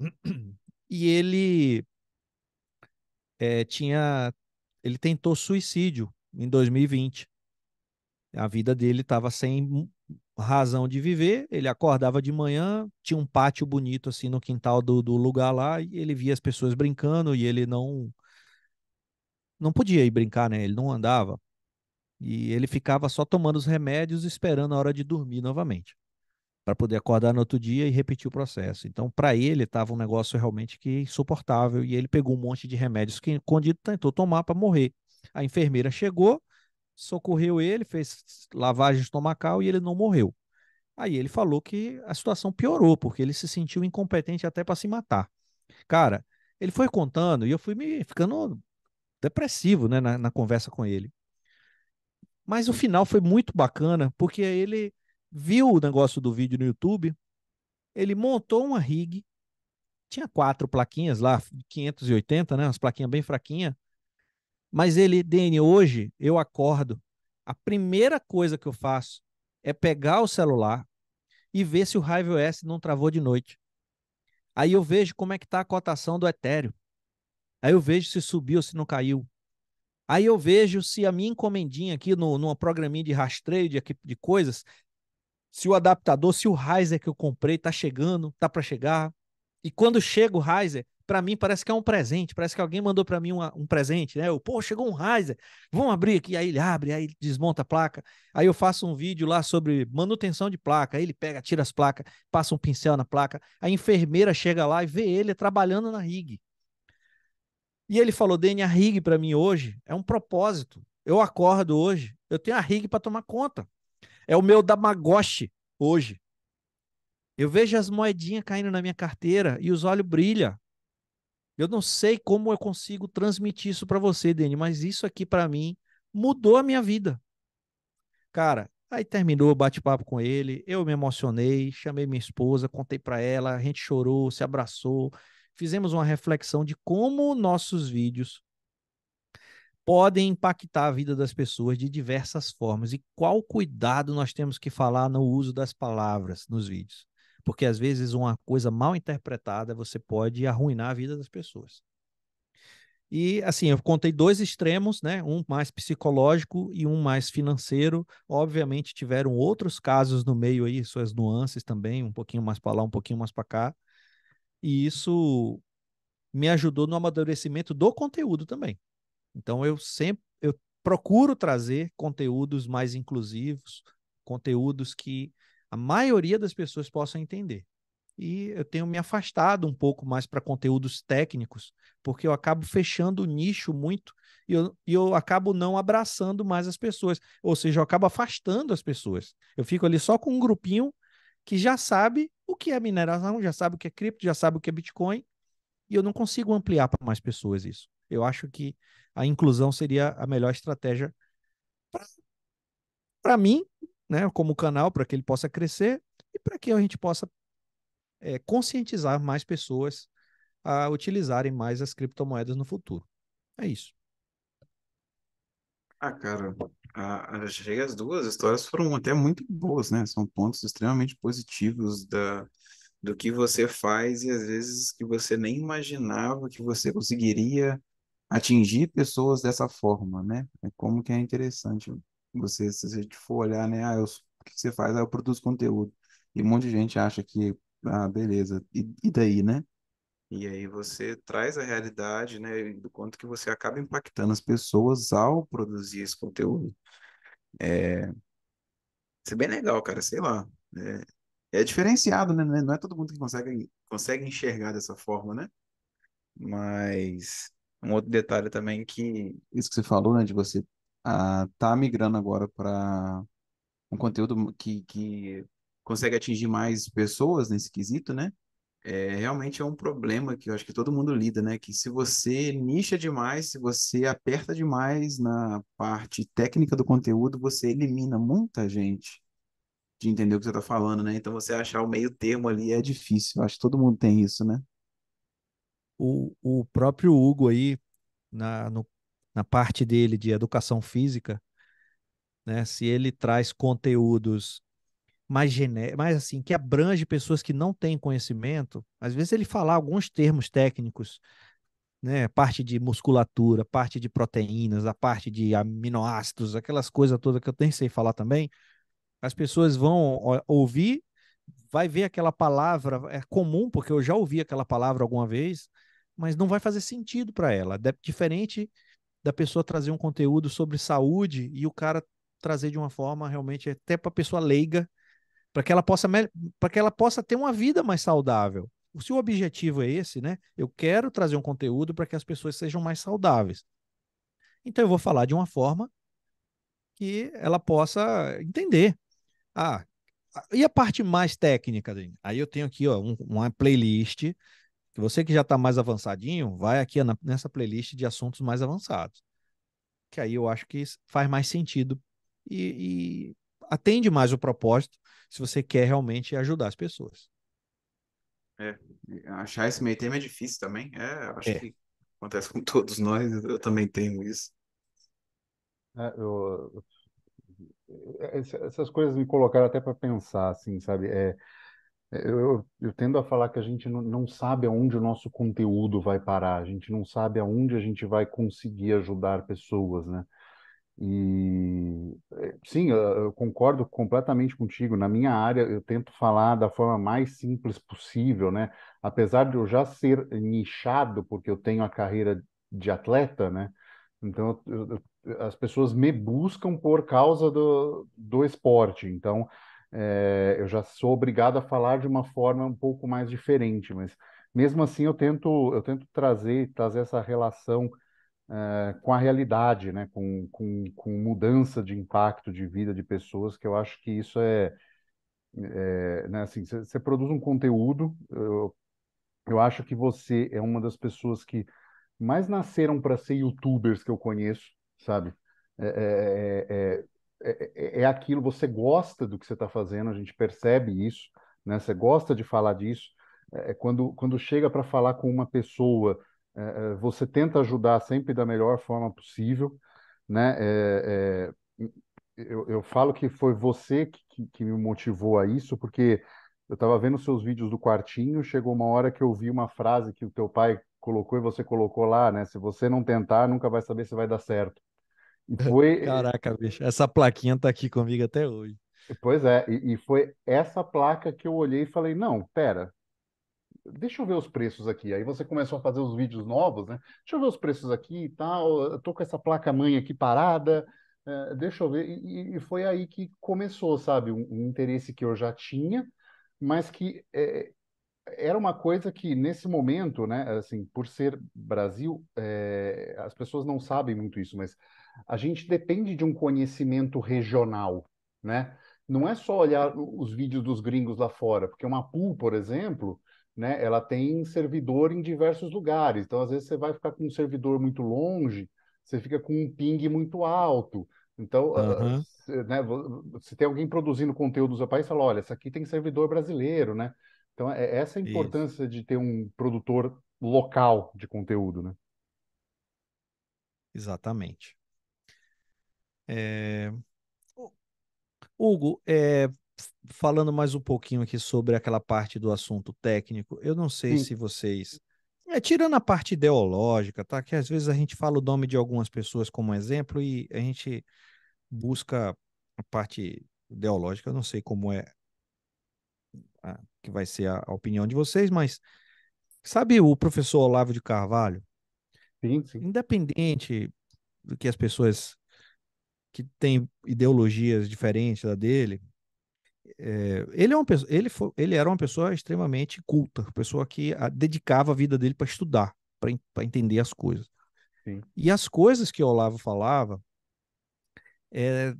e ele é, tinha, ele tentou suicídio em 2020. A vida dele estava sem razão de viver. Ele acordava de manhã, tinha um pátio bonito assim no quintal do, do lugar lá, e ele via as pessoas brincando e ele não não podia ir brincar, né? Ele não andava. E ele ficava só tomando os remédios, esperando a hora de dormir novamente, para poder acordar no outro dia e repetir o processo. Então, para ele, estava um negócio realmente que insuportável. E ele pegou um monte de remédios que escondido tentou tomar para morrer. A enfermeira chegou, socorreu ele, fez lavagem estomacal e ele não morreu. Aí ele falou que a situação piorou, porque ele se sentiu incompetente até para se matar. Cara, ele foi contando e eu fui me ficando depressivo né, na, na conversa com ele. Mas o final foi muito bacana, porque ele viu o negócio do vídeo no YouTube, ele montou uma rig, tinha quatro plaquinhas lá, 580, né, umas plaquinhas bem fraquinhas, mas ele, Dani, hoje eu acordo, a primeira coisa que eu faço é pegar o celular e ver se o Hive OS não travou de noite. Aí eu vejo como é que está a cotação do Ethereum. Aí eu vejo se subiu se não caiu. Aí eu vejo se a minha encomendinha aqui no, numa programinha de rastreio de, de coisas, se o adaptador, se o Riser que eu comprei está chegando, tá para chegar. E quando chega o Riser, para mim parece que é um presente, parece que alguém mandou para mim uma, um presente, né? Eu, pô, chegou um Riser, vamos abrir aqui, aí ele abre, aí ele desmonta a placa, aí eu faço um vídeo lá sobre manutenção de placa, aí ele pega, tira as placas, passa um pincel na placa, a enfermeira chega lá e vê ele trabalhando na rig. E ele falou, Dani, a rig para mim hoje é um propósito. Eu acordo hoje, eu tenho a rig para tomar conta. É o meu Damagoshi hoje. Eu vejo as moedinhas caindo na minha carteira e os olhos brilham. Eu não sei como eu consigo transmitir isso para você, Dani, mas isso aqui para mim mudou a minha vida. Cara, aí terminou o bate-papo com ele, eu me emocionei, chamei minha esposa, contei para ela, a gente chorou, se abraçou, fizemos uma reflexão de como nossos vídeos podem impactar a vida das pessoas de diversas formas e qual cuidado nós temos que falar no uso das palavras nos vídeos porque às vezes uma coisa mal interpretada você pode arruinar a vida das pessoas. E assim, eu contei dois extremos, né? Um mais psicológico e um mais financeiro. Obviamente tiveram outros casos no meio aí, suas nuances também, um pouquinho mais para lá, um pouquinho mais para cá. E isso me ajudou no amadurecimento do conteúdo também. Então eu sempre eu procuro trazer conteúdos mais inclusivos, conteúdos que a maioria das pessoas possam entender. E eu tenho me afastado um pouco mais para conteúdos técnicos, porque eu acabo fechando o nicho muito e eu, e eu acabo não abraçando mais as pessoas. Ou seja, eu acabo afastando as pessoas. Eu fico ali só com um grupinho que já sabe o que é mineração, já sabe o que é cripto, já sabe o que é Bitcoin, e eu não consigo ampliar para mais pessoas isso. Eu acho que a inclusão seria a melhor estratégia para mim né, como canal para que ele possa crescer e para que a gente possa é, conscientizar mais pessoas a utilizarem mais as criptomoedas no futuro. É isso. Ah, cara, achei as duas histórias foram até muito boas, né? São pontos extremamente positivos da, do que você faz e às vezes que você nem imaginava que você conseguiria atingir pessoas dessa forma, né? É como que é interessante você, se gente for olhar, né? Ah, eu, o que você faz? Ah, eu produzo conteúdo. E um monte de gente acha que, ah, beleza, e, e daí, né? E aí você traz a realidade, né, do quanto que você acaba impactando as pessoas ao produzir esse conteúdo. É, isso é bem legal, cara, sei lá. É, é diferenciado, né? Não é todo mundo que consegue, consegue enxergar dessa forma, né? Mas um outro detalhe também que isso que você falou, né, de você ah, tá migrando agora para um conteúdo que, que consegue atingir mais pessoas nesse quesito, né? É, realmente é um problema que eu acho que todo mundo lida, né? Que se você nicha demais, se você aperta demais na parte técnica do conteúdo, você elimina muita gente de entender o que você está falando, né? Então você achar o meio termo ali é difícil. Eu acho que todo mundo tem isso, né? O, o próprio Hugo aí, na, no na parte dele de educação física, né? Se ele traz conteúdos mais genéricos, mais assim, que abrange pessoas que não têm conhecimento, às vezes ele falar alguns termos técnicos, né? Parte de musculatura, parte de proteínas, a parte de aminoácidos, aquelas coisas todas que eu nem sei falar também. as pessoas vão ouvir, vai ver aquela palavra, é comum, porque eu já ouvi aquela palavra alguma vez, mas não vai fazer sentido para ela. Diferente da pessoa trazer um conteúdo sobre saúde e o cara trazer de uma forma realmente até para a pessoa leiga, para que ela possa para que ela possa ter uma vida mais saudável. Se o objetivo é esse, né? Eu quero trazer um conteúdo para que as pessoas sejam mais saudáveis. Então eu vou falar de uma forma que ela possa entender. Ah, e a parte mais técnica? Aí eu tenho aqui ó, um, uma playlist. Você que já está mais avançadinho, vai aqui na, nessa playlist de assuntos mais avançados. Que aí eu acho que faz mais sentido e, e atende mais o propósito se você quer realmente ajudar as pessoas. É, achar esse meio termo é difícil também. É, acho é. que acontece com todos nós, eu também tenho isso. É, eu, essas coisas me colocaram até para pensar, assim, sabe? É, eu, eu, tendo a falar que a gente não, não sabe aonde o nosso conteúdo vai parar, a gente não sabe aonde a gente vai conseguir ajudar pessoas, né? E sim, eu, eu concordo completamente contigo. Na minha área, eu tento falar da forma mais simples possível, né? Apesar de eu já ser nichado, porque eu tenho a carreira de atleta, né? Então, eu, as pessoas me buscam por causa do, do esporte. Então, é, eu já sou obrigado a falar de uma forma um pouco mais diferente, mas mesmo assim eu tento eu tento trazer trazer essa relação é, com a realidade, né, com, com, com mudança de impacto de vida de pessoas, que eu acho que isso é, é né, assim, você produz um conteúdo, eu, eu acho que você é uma das pessoas que mais nasceram para ser youtubers que eu conheço, sabe? É, é, é, é, aquilo, você gosta do que você está fazendo, a gente percebe isso, né? Você gosta de falar disso. É, quando, quando chega para falar com uma pessoa, você tenta ajudar sempre da melhor forma possível, né? eu, eu falo que foi você que, que me motivou a isso, porque eu estava vendo seus vídeos do quartinho, chegou uma hora que eu vi uma frase que o teu pai colocou e você colocou lá, né? Se você não tentar, nunca vai saber se vai dar certo. E foi. Caraca, bicho, essa plaquinha tá aqui comigo até hoje. Pois é, e, e foi essa placa que eu olhei e falei: não, pera, deixa eu ver os preços aqui. Aí você começou a fazer os vídeos novos, né? Deixa eu ver os preços aqui e tal. Eu tô com essa placa mãe aqui parada. É, deixa eu ver. E, e, foi aí que começou, sabe? Um, um, interesse que eu já tinha, mas que é, era uma coisa que nesse momento, né? Assim, por ser Brasil, é, as pessoas não sabem muito isso, mas a gente depende de um conhecimento regional, né? Não é só olhar os vídeos dos gringos lá fora, porque uma pool, por exemplo, né, ela tem servidor em diversos lugares. Então, às vezes, você vai ficar com um servidor muito longe, você fica com um ping muito alto. Então, uhum. uh, né, se tem alguém produzindo conteúdo seu país, fala, olha, essa aqui tem servidor brasileiro, né? Então, é essa a importância Isso. de ter um produtor local de conteúdo, né? Exatamente. É... Hugo, é... falando mais um pouquinho aqui sobre aquela parte do assunto técnico, eu não sei Sim. se vocês. É, tirando a parte ideológica, tá? Que às vezes a gente fala o nome de algumas pessoas como exemplo e a gente busca a parte ideológica, eu não sei como é a, que vai ser a, a opinião de vocês, mas sabe o professor Olavo de Carvalho? Sim, sim. Independente do que as pessoas que tem ideologias diferentes da dele. É, ele, é uma pessoa, ele, foi, ele era uma pessoa extremamente culta, pessoa que a, dedicava a vida dele para estudar, para entender as coisas. Sim. E as coisas que Olavo falava é,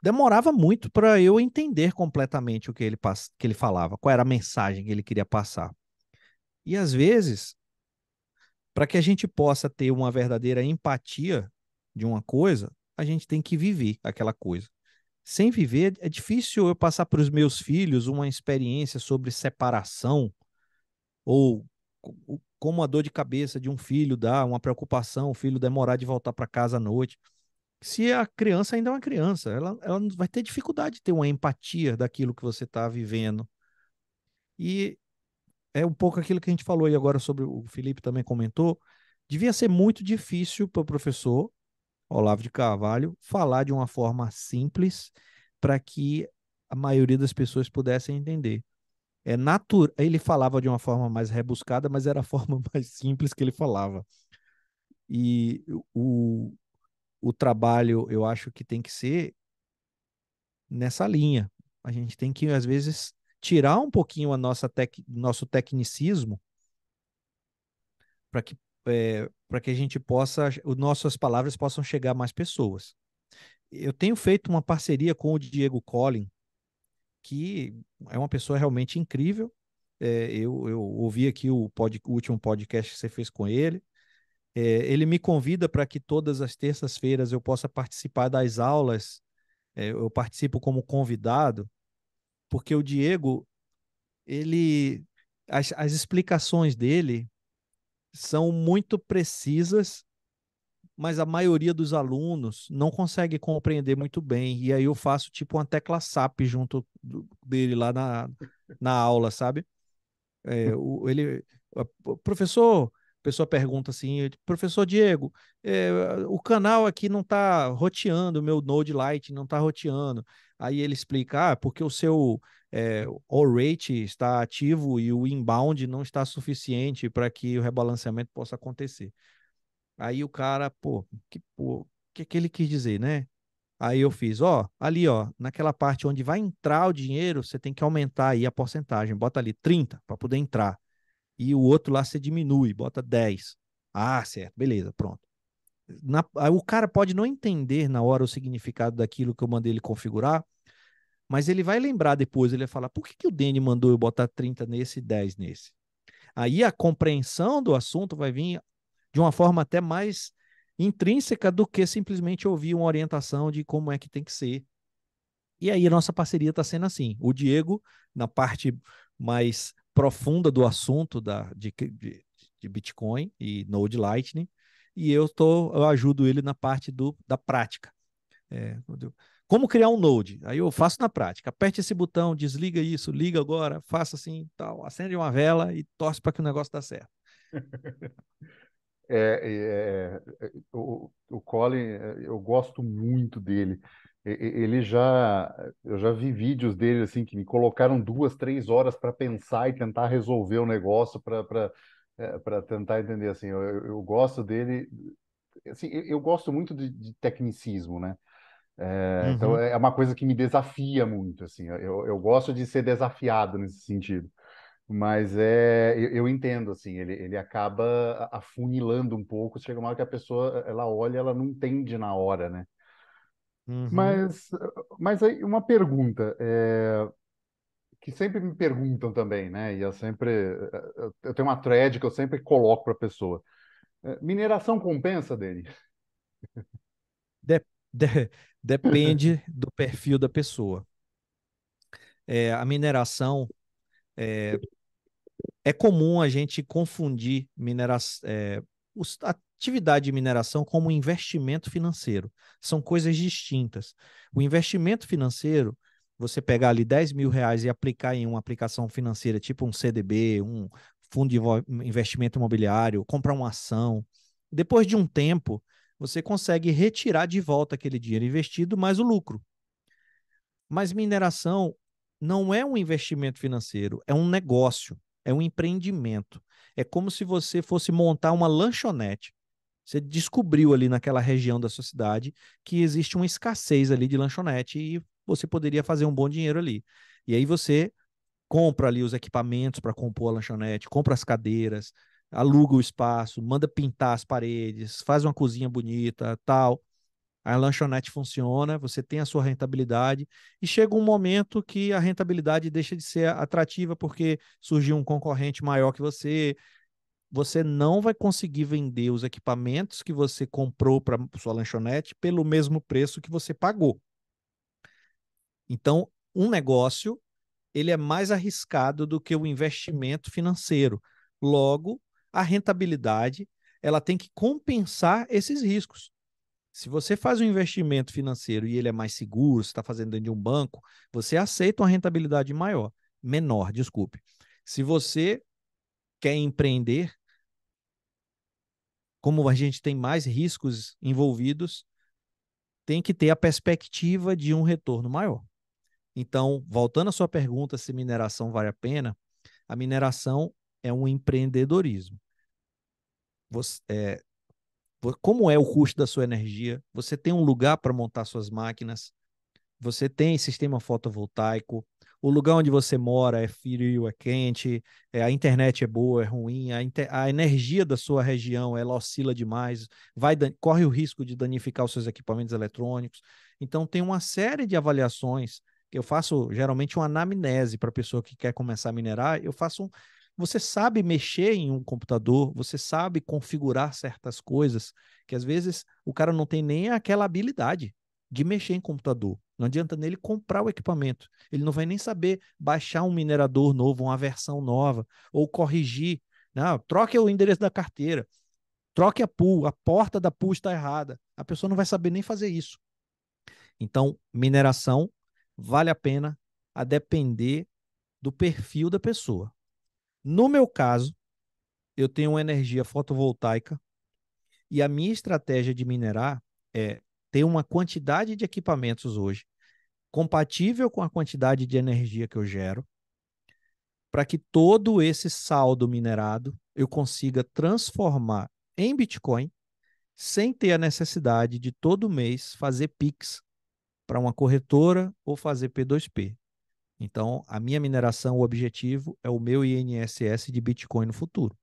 demorava muito para eu entender completamente o que ele, que ele falava, qual era a mensagem que ele queria passar. E às vezes, para que a gente possa ter uma verdadeira empatia de uma coisa, a gente tem que viver aquela coisa. Sem viver, é difícil eu passar para os meus filhos uma experiência sobre separação ou como a dor de cabeça de um filho dá, uma preocupação, o filho demorar de voltar para casa à noite. Se a criança ainda é uma criança, ela, ela vai ter dificuldade de ter uma empatia daquilo que você está vivendo. E é um pouco aquilo que a gente falou e agora sobre o Felipe também comentou. Devia ser muito difícil para o professor Olavo de Carvalho falar de uma forma simples, para que a maioria das pessoas pudessem entender. É natura... Ele falava de uma forma mais rebuscada, mas era a forma mais simples que ele falava. E o, o trabalho, eu acho que tem que ser nessa linha. A gente tem que, às vezes, tirar um pouquinho a nossa tec... nosso tecnicismo para que, é, para que a gente possa, as nossas palavras possam chegar a mais pessoas. Eu tenho feito uma parceria com o Diego Collin, que é uma pessoa realmente incrível. É, eu, eu ouvi aqui o, pod, o último podcast que você fez com ele. É, ele me convida para que todas as terças-feiras eu possa participar das aulas. É, eu participo como convidado, porque o Diego, ele, as, as explicações dele são muito precisas, mas a maioria dos alunos não consegue compreender muito bem. E aí eu faço tipo uma tecla SAP junto dele lá na, na aula, sabe? É, o, ele, professor, a pessoa pergunta assim, professor Diego, é, o canal aqui não está roteando, o meu Node Lite não está roteando. Aí ele explica, ah, porque o seu é, o rate está ativo e o inbound não está suficiente para que o rebalanceamento possa acontecer. Aí o cara, pô, que, que que ele quis dizer, né? Aí eu fiz, ó, ali, ó, naquela parte onde vai entrar o dinheiro, você tem que aumentar aí a porcentagem, bota ali 30 para poder entrar e o outro lá você diminui, bota 10. Ah, certo, beleza, pronto. Na, o cara pode não entender na hora o significado daquilo que eu mandei ele configurar, mas ele vai lembrar depois, ele vai falar, por que, que o Danny mandou eu botar 30 nesse e 10 nesse? Aí a compreensão do assunto vai vir de uma forma até mais intrínseca do que simplesmente ouvir uma orientação de como é que tem que ser. E aí a nossa parceria está sendo assim. O Diego, na parte mais profunda do assunto da, de, de, de Bitcoin e Node Lightning, e eu, tô, eu ajudo ele na parte do, da prática. É, como criar um Node? Aí eu faço na prática. Aperte esse botão, desliga isso, liga agora, faça assim, tal, acende uma vela e torce para que o negócio dê certo. É, é, é, o, o Colin, eu gosto muito dele ele já eu já vi vídeos dele assim que me colocaram duas três horas para pensar e tentar resolver o negócio para para é, tentar entender assim eu, eu gosto dele assim eu gosto muito de, de tecnicismo né é, então, uhum. então é uma coisa que me desafia muito assim eu, eu gosto de ser desafiado nesse sentido mas é eu, eu entendo assim ele, ele acaba afunilando um pouco chega uma hora que a pessoa ela olha ela não entende na hora né Uhum. Mas, mas aí uma pergunta é, que sempre me perguntam também, né? E eu sempre eu tenho uma thread que eu sempre coloco para a pessoa. É, mineração compensa, Dani? De, de, depende do perfil da pessoa. É, a mineração é, é comum a gente confundir mineração, é, atividade de mineração como investimento financeiro. São coisas distintas. O investimento financeiro, você pegar ali 10 mil reais e aplicar em uma aplicação financeira, tipo um CDB, um fundo de investimento imobiliário, comprar uma ação. Depois de um tempo, você consegue retirar de volta aquele dinheiro investido mais o lucro. Mas mineração não é um investimento financeiro, é um negócio, é um empreendimento. É como se você fosse montar uma lanchonete. Você descobriu ali naquela região da sua cidade que existe uma escassez ali de lanchonete e você poderia fazer um bom dinheiro ali. E aí você compra ali os equipamentos para compor a lanchonete, compra as cadeiras, aluga o espaço, manda pintar as paredes, faz uma cozinha bonita, tal. A lanchonete funciona, você tem a sua rentabilidade e chega um momento que a rentabilidade deixa de ser atrativa porque surgiu um concorrente maior que você, você não vai conseguir vender os equipamentos que você comprou para sua lanchonete pelo mesmo preço que você pagou. Então, um negócio ele é mais arriscado do que o investimento financeiro. Logo, a rentabilidade ela tem que compensar esses riscos. Se você faz um investimento financeiro e ele é mais seguro, está fazendo dentro de um banco, você aceita uma rentabilidade maior, menor, desculpe. Se você quer empreender, como a gente tem mais riscos envolvidos, tem que ter a perspectiva de um retorno maior. Então, voltando à sua pergunta se mineração vale a pena, a mineração é um empreendedorismo. Você, é, como é o custo da sua energia? Você tem um lugar para montar suas máquinas? Você tem sistema fotovoltaico? O lugar onde você mora é frio, é quente, é, a internet é boa, é ruim, a, a energia da sua região ela oscila demais, vai corre o risco de danificar os seus equipamentos eletrônicos. Então tem uma série de avaliações eu faço geralmente uma anamnese para a pessoa que quer começar a minerar. Eu faço um, você sabe mexer em um computador, você sabe configurar certas coisas que às vezes o cara não tem nem aquela habilidade de mexer em computador. Não adianta nele comprar o equipamento. Ele não vai nem saber baixar um minerador novo, uma versão nova, ou corrigir. Não, troque o endereço da carteira. Troque a pool, a porta da pool está errada. A pessoa não vai saber nem fazer isso. Então, mineração vale a pena a depender do perfil da pessoa. No meu caso, eu tenho uma energia fotovoltaica e a minha estratégia de minerar é ter uma quantidade de equipamentos hoje compatível com a quantidade de energia que eu gero, para que todo esse saldo minerado eu consiga transformar em Bitcoin sem ter a necessidade de todo mês fazer PIX para uma corretora ou fazer P2P. Então, a minha mineração, o objetivo é o meu INSS de Bitcoin no futuro.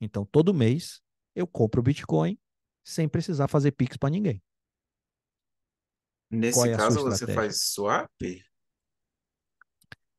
Então, todo mês eu compro Bitcoin sem precisar fazer Pix para ninguém. Nesse é caso, você faz swap?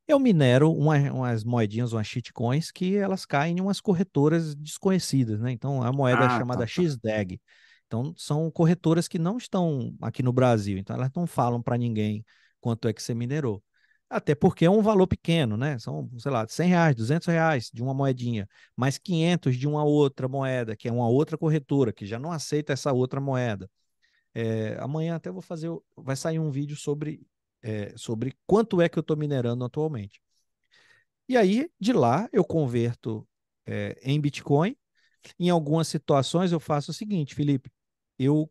Eu minero uma, umas moedinhas, umas shitcoins, que elas caem em umas corretoras desconhecidas, né? Então, a moeda ah, chamada tá, tá. XDAG. Então, são corretoras que não estão aqui no Brasil. Então, elas não falam para ninguém quanto é que você minerou. Até porque é um valor pequeno, né? São, sei lá, 100 reais, 200 reais de uma moedinha, mais 500 de uma outra moeda, que é uma outra corretora, que já não aceita essa outra moeda. É, amanhã até vou fazer, vai sair um vídeo sobre, é, sobre quanto é que eu estou minerando atualmente. E aí, de lá, eu converto é, em Bitcoin. Em algumas situações, eu faço o seguinte, Felipe, eu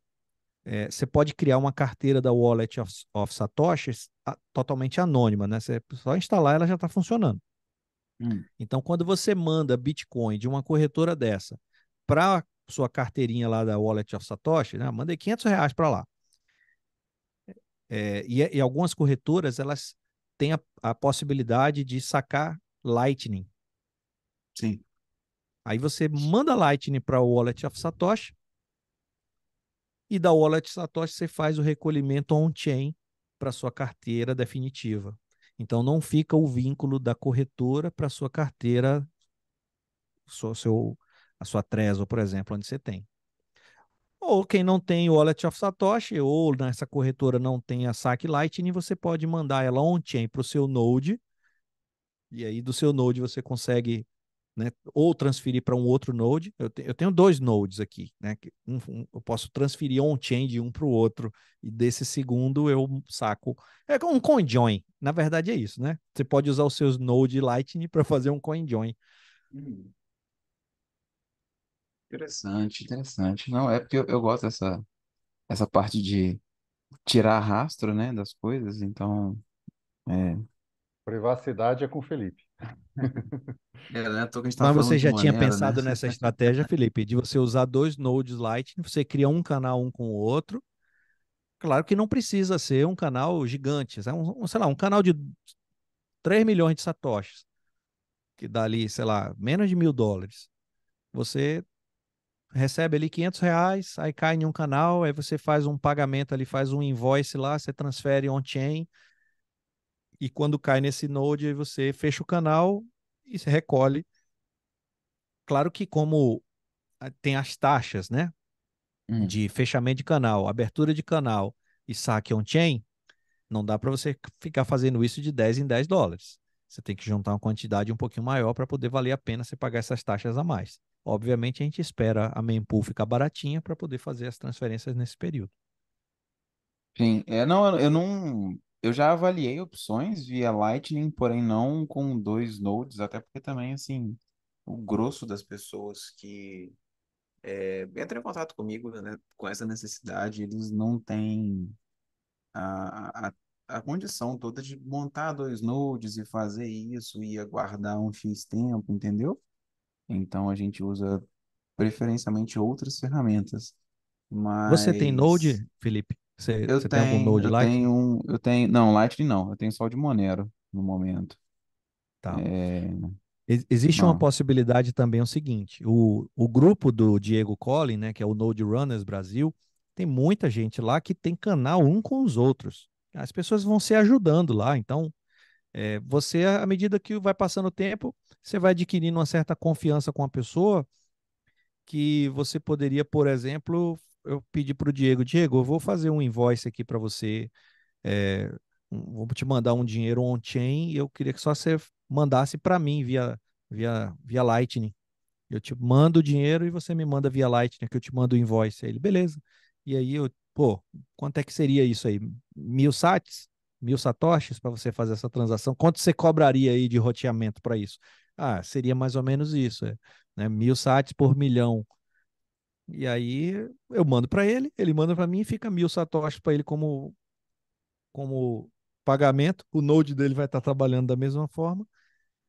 é, você pode criar uma carteira da Wallet of, of Satoshi a, totalmente anônima, né? Você só instalar, ela já está funcionando. Hum. Então, quando você manda Bitcoin de uma corretora dessa para sua carteirinha lá da Wallet of Satoshi, né? Mandei 500 reais para lá. É, e, e, algumas corretoras, elas têm a, a possibilidade de sacar Lightning. Sim. Aí você manda Lightning para o Wallet of Satoshi, e da Wallet Satoshi você faz o recolhimento on-chain para sua carteira definitiva. Então não fica o vínculo da corretora para sua carteira, seu, a sua Trezor, por exemplo, onde você tem. Ou quem não tem Wallet of Satoshi, ou nessa corretora não tem a SAC Lightning, você pode mandar ela on-chain para o seu Node, e aí do seu Node você consegue né? Ou transferir para um outro node. Eu, te, eu, tenho dois nodes aqui, né? Um, um, eu posso transferir on-chain de um para o outro, e desse segundo eu saco. É um CoinJoin. Na verdade é isso, né? Você pode usar os seus Node Lightning para fazer um CoinJoin. Hum. Interessante, interessante. Não, é porque eu, eu gosto dessa, essa parte de tirar rastro, né, das coisas, então é, Privacidade é com o Felipe. É, né? Tá Mas você já tinha maneira, pensado né? nessa estratégia, Felipe, de você usar dois nodes Lightning, você cria um canal um com o outro. Claro que não precisa ser um canal gigante, é um, sei lá, um canal de 3 milhões de satoshis, que dá ali, sei lá, menos de mil dólares. Você recebe ali 500 reais, aí cai em um canal, aí você faz um pagamento ali, faz um invoice lá, você transfere on-chain, e quando cai nesse node, você fecha o canal e se recolhe. Claro que como ah, tem as taxas, né? Hum. De fechamento de canal, abertura de canal e saque on-chain, não dá para você ficar fazendo isso de 10 em 10 dólares. Você tem que juntar uma quantidade um pouquinho maior para poder valer a pena você pagar essas taxas a mais. Obviamente, a gente espera a mempool ficar baratinha para poder fazer as transferências nesse período. Sim, é, não, eu não, eu já avaliei opções via Lightning, porém não com dois nodes, até porque também, assim, o grosso das pessoas que é, entram em contato comigo, né, com essa necessidade, eles não têm a, a, a condição toda de montar dois nodes e fazer isso e aguardar um X tempo, entendeu? Então a gente usa preferencialmente outras ferramentas. Você tem Mas Node, Felipe? Você, eu você tem algum tenho, Node eu Lite? tenho, um- eu tenho, não, Lightning não, eu tenho só de Monero no momento. Tá. É, Ex- Existe uma não, possibilidade também, é o seguinte, o, o grupo do Diego Collin, né, que é o Node Runners Brasil, tem muita gente lá que tem canal um com os outros. As pessoas vão se ajudando lá, então é, você, à medida que vai passando o tempo, você vai adquirindo uma certa confiança com a pessoa que você poderia, por exemplo, eu pedir para o Diego, Diego, eu vou fazer um invoice aqui para você, é, vou te mandar um dinheiro on-chain e eu queria que só você mandasse para mim via, via, via Lightning. Eu te mando o dinheiro e você me manda via Lightning, que eu te mando o invoice. Aí ele, beleza. E aí eu, pô, quanto é que seria isso aí? Mil sats? Mil satoshis para você fazer essa transação? Quanto você cobraria aí de roteamento para isso? Ah, seria mais ou menos isso, é, né? Mil sats por milhão. E aí eu mando para ele, ele manda para mim e fica mil satoshis para ele como, como pagamento. O node dele vai estar trabalhando da mesma forma.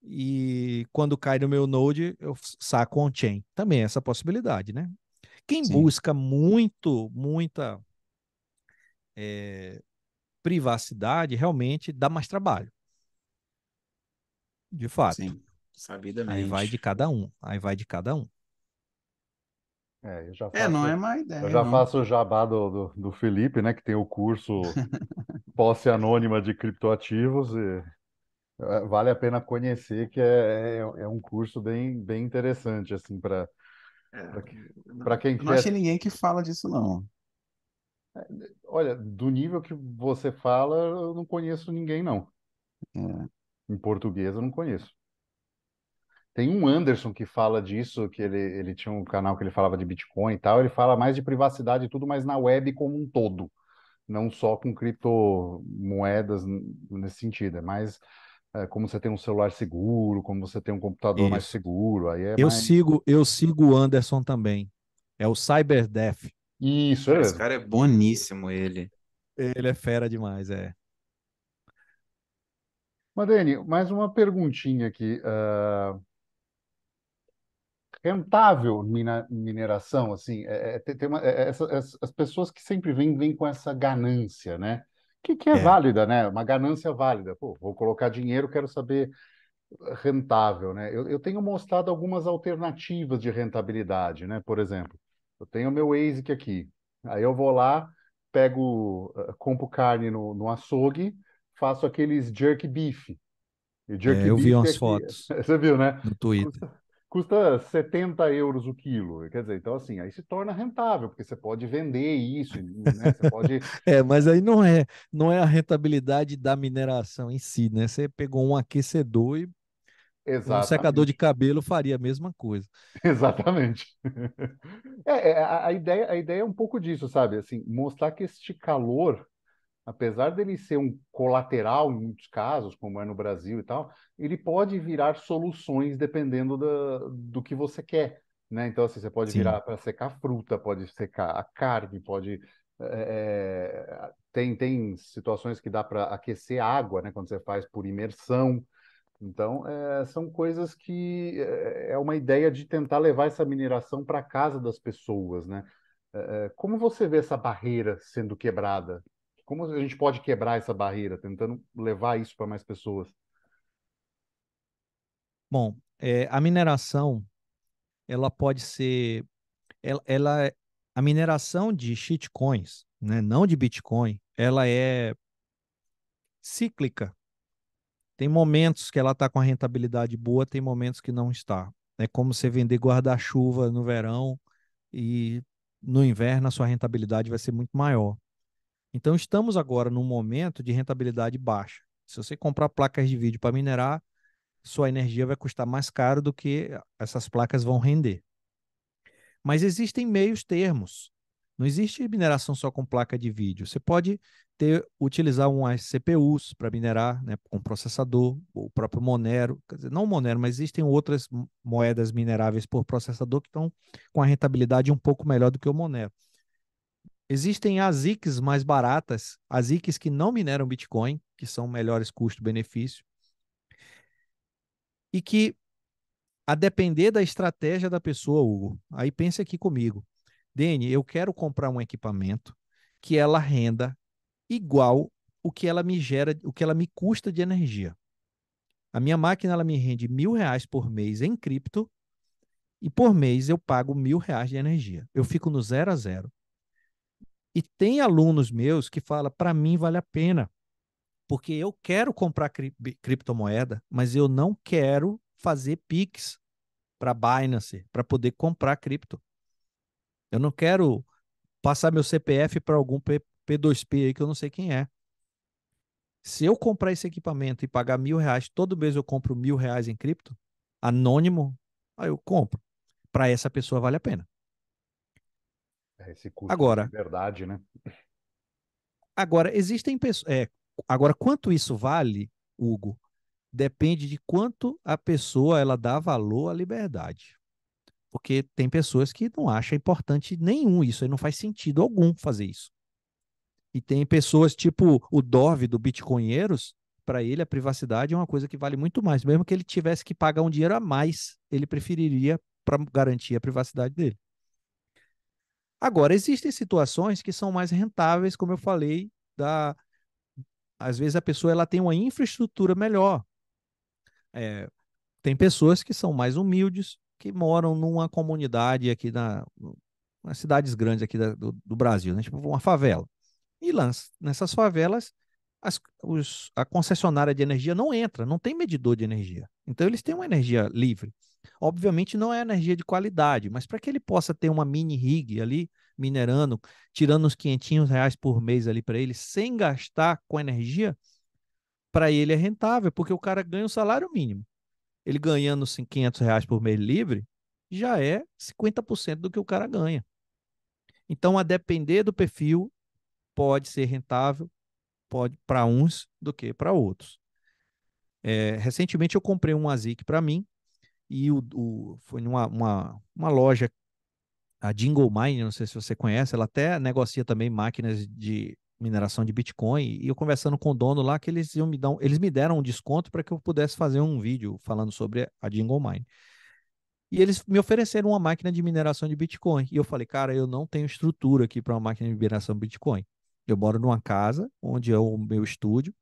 E quando cai no meu node, eu saco on-chain. Também é essa possibilidade, né? Quem sim, busca muito, muita eh, privacidade, realmente dá mais trabalho, de fato. sim, Aí vai de sabidamente. cada um. Aí vai de cada um. É, eu já É, não é faço, má eu ideia, já não. faço o jabá do, do, do Felipe, né, que tem o curso Posse Anônima de Criptoativos e é, vale a pena conhecer, que é, é, é um curso bem, bem interessante, assim, para É, para quem eu não achei quer. ninguém que fala disso, não. Olha, do nível que você fala, eu não conheço ninguém, não. É, Em português, eu não conheço. Tem um Anderson que fala disso, que ele, ele tinha um canal que ele falava de Bitcoin e tal. Ele fala mais de privacidade e tudo, mas na web como um todo, não só com criptomoedas nesse sentido. É mais é, como você tem um celular seguro, como você tem um computador mais Isso. seguro. Aí é Eu mais. sigo, eu sigo o Anderson também. É o CyberDef. Isso, ele esse cara é boníssimo, ele. Ele é fera demais, é. Mas, Dani, mais uma perguntinha aqui. ah, rentável mina- mineração, assim, é, é, tem, uma, é, é, essa- as pessoas que sempre vêm, vêm com essa ganância, né? Que, que é É. válida, né? Uma ganância válida. Pô, vou colocar dinheiro, quero saber rentável, né? Eu, eu tenho mostrado algumas alternativas de rentabilidade, né? Por exemplo, eu tenho o meu ASIC aqui. Aí eu vou lá, pego, eh, compro carne no, no açougue, faço aqueles jerk beef. É, eu vi umas fotos você viu, né? no Twitter. Custa, custa 70 euros o quilo. Quer dizer, então assim, aí se torna rentável, porque você pode vender isso, né? Você pode. É, mas aí não é, não é a rentabilidade da mineração em si, né? Você pegou um aquecedor e um secador de Exatamente. cabelo faria a mesma coisa. Exatamente. É, é, a, a ideia, a ideia é um pouco disso, sabe? Assim, mostrar que este calor, apesar dele ser um colateral em muitos casos, como é no Brasil e tal, ele pode virar soluções dependendo da, do que você quer, né? Então, assim, você pode Sim, virar para secar fruta, pode secar a carne, pode... é, tem, tem situações que dá para aquecer água, né? Quando você faz por imersão. Então, é, são coisas que é, é uma ideia de tentar levar essa mineração para casa das pessoas, né? É, como você vê essa barreira sendo quebrada? Como a gente pode quebrar essa barreira, tentando levar isso para mais pessoas? Bom, é, a mineração, ela pode ser, ela, ela, é- a mineração de shitcoins, né, não de Bitcoin, ela é cíclica. Tem momentos que ela está com a rentabilidade boa, tem momentos que não está. É como você vender guarda-chuva no verão e no inverno a sua rentabilidade vai ser muito maior. Então estamos agora num momento de rentabilidade baixa. Se você comprar placas de vídeo para minerar, sua energia vai custar mais caro do que essas placas vão render. Mas existem meios termos. Não existe mineração só com placa de vídeo. Você pode ter, utilizar umas CPUs para minerar, né, com processador, o próprio Monero, dizer, não Monero, mas existem outras moedas mineráveis por processador que estão com a rentabilidade um pouco melhor do que o Monero. Existem ASICs mais baratas, ASICs que não mineram Bitcoin, que são melhores custo-benefício, e que, a depender da estratégia da pessoa, Hugo, aí pense aqui comigo. Dene, eu quero comprar um equipamento que ela renda igual o que ela me gera, o que ela me custa de energia. A minha máquina ela me rende mil reais por mês em cripto e por mês eu pago mil reais de energia. Eu fico no zero a zero. E tem alunos meus que falam, para mim vale a pena, porque eu quero comprar cri criptomoeda, mas eu não quero fazer Pix para Binance, para poder comprar cripto. Eu não quero passar meu CPF para algum P P2P aí que eu não sei quem é. Se eu comprar esse equipamento e pagar mil reais, todo mês eu compro mil reais em cripto, anônimo, aí eu compro. Para essa pessoa vale a pena. É, esse custo agora, de verdade, né? Agora, existem pessoas. É, agora, quanto isso vale, Hugo, depende de quanto a pessoa ela dá valor à liberdade. Porque tem pessoas que não acham importante nenhum isso, aí não faz sentido algum fazer isso. E tem pessoas tipo o Dove do Bitcoinheiros, para ele a privacidade é uma coisa que vale muito mais. Mesmo que ele tivesse que pagar um dinheiro a mais, ele preferiria para garantir a privacidade dele. Agora, existem situações que são mais rentáveis, como eu falei, da às vezes a pessoa ela tem uma infraestrutura melhor. É, tem pessoas que são mais humildes, que moram numa comunidade aqui na, nas cidades grandes aqui da, do, do, Brasil, né? tipo uma favela. E lá, nessas favelas, as, os, a concessionária de energia não entra, não tem medidor de energia. Então, eles têm uma energia livre. Obviamente, não é energia de qualidade, mas para que ele possa ter uma mini rig ali, minerando, tirando uns 500 reais por mês ali para ele, sem gastar com energia, para ele é rentável, porque o cara ganha um salário mínimo. Ele ganhando 500 reais por mês livre, já é 50% do que o cara ganha. Então, a depender do perfil, pode ser rentável, pode para uns do que para outros. É, recentemente eu comprei um ASIC para mim e o, o, foi numa uma, uma loja, a Jingle Mine, não sei se você conhece, ela até negocia também máquinas de mineração de Bitcoin e eu conversando com o dono lá que eles iam me dar, eles me deram um desconto para que eu pudesse fazer um vídeo falando sobre a Jingle Mine. E eles me ofereceram uma máquina de mineração de Bitcoin. E eu falei, cara, eu não tenho estrutura aqui para uma máquina de mineração de Bitcoin. Eu moro numa casa onde é o meu estúdio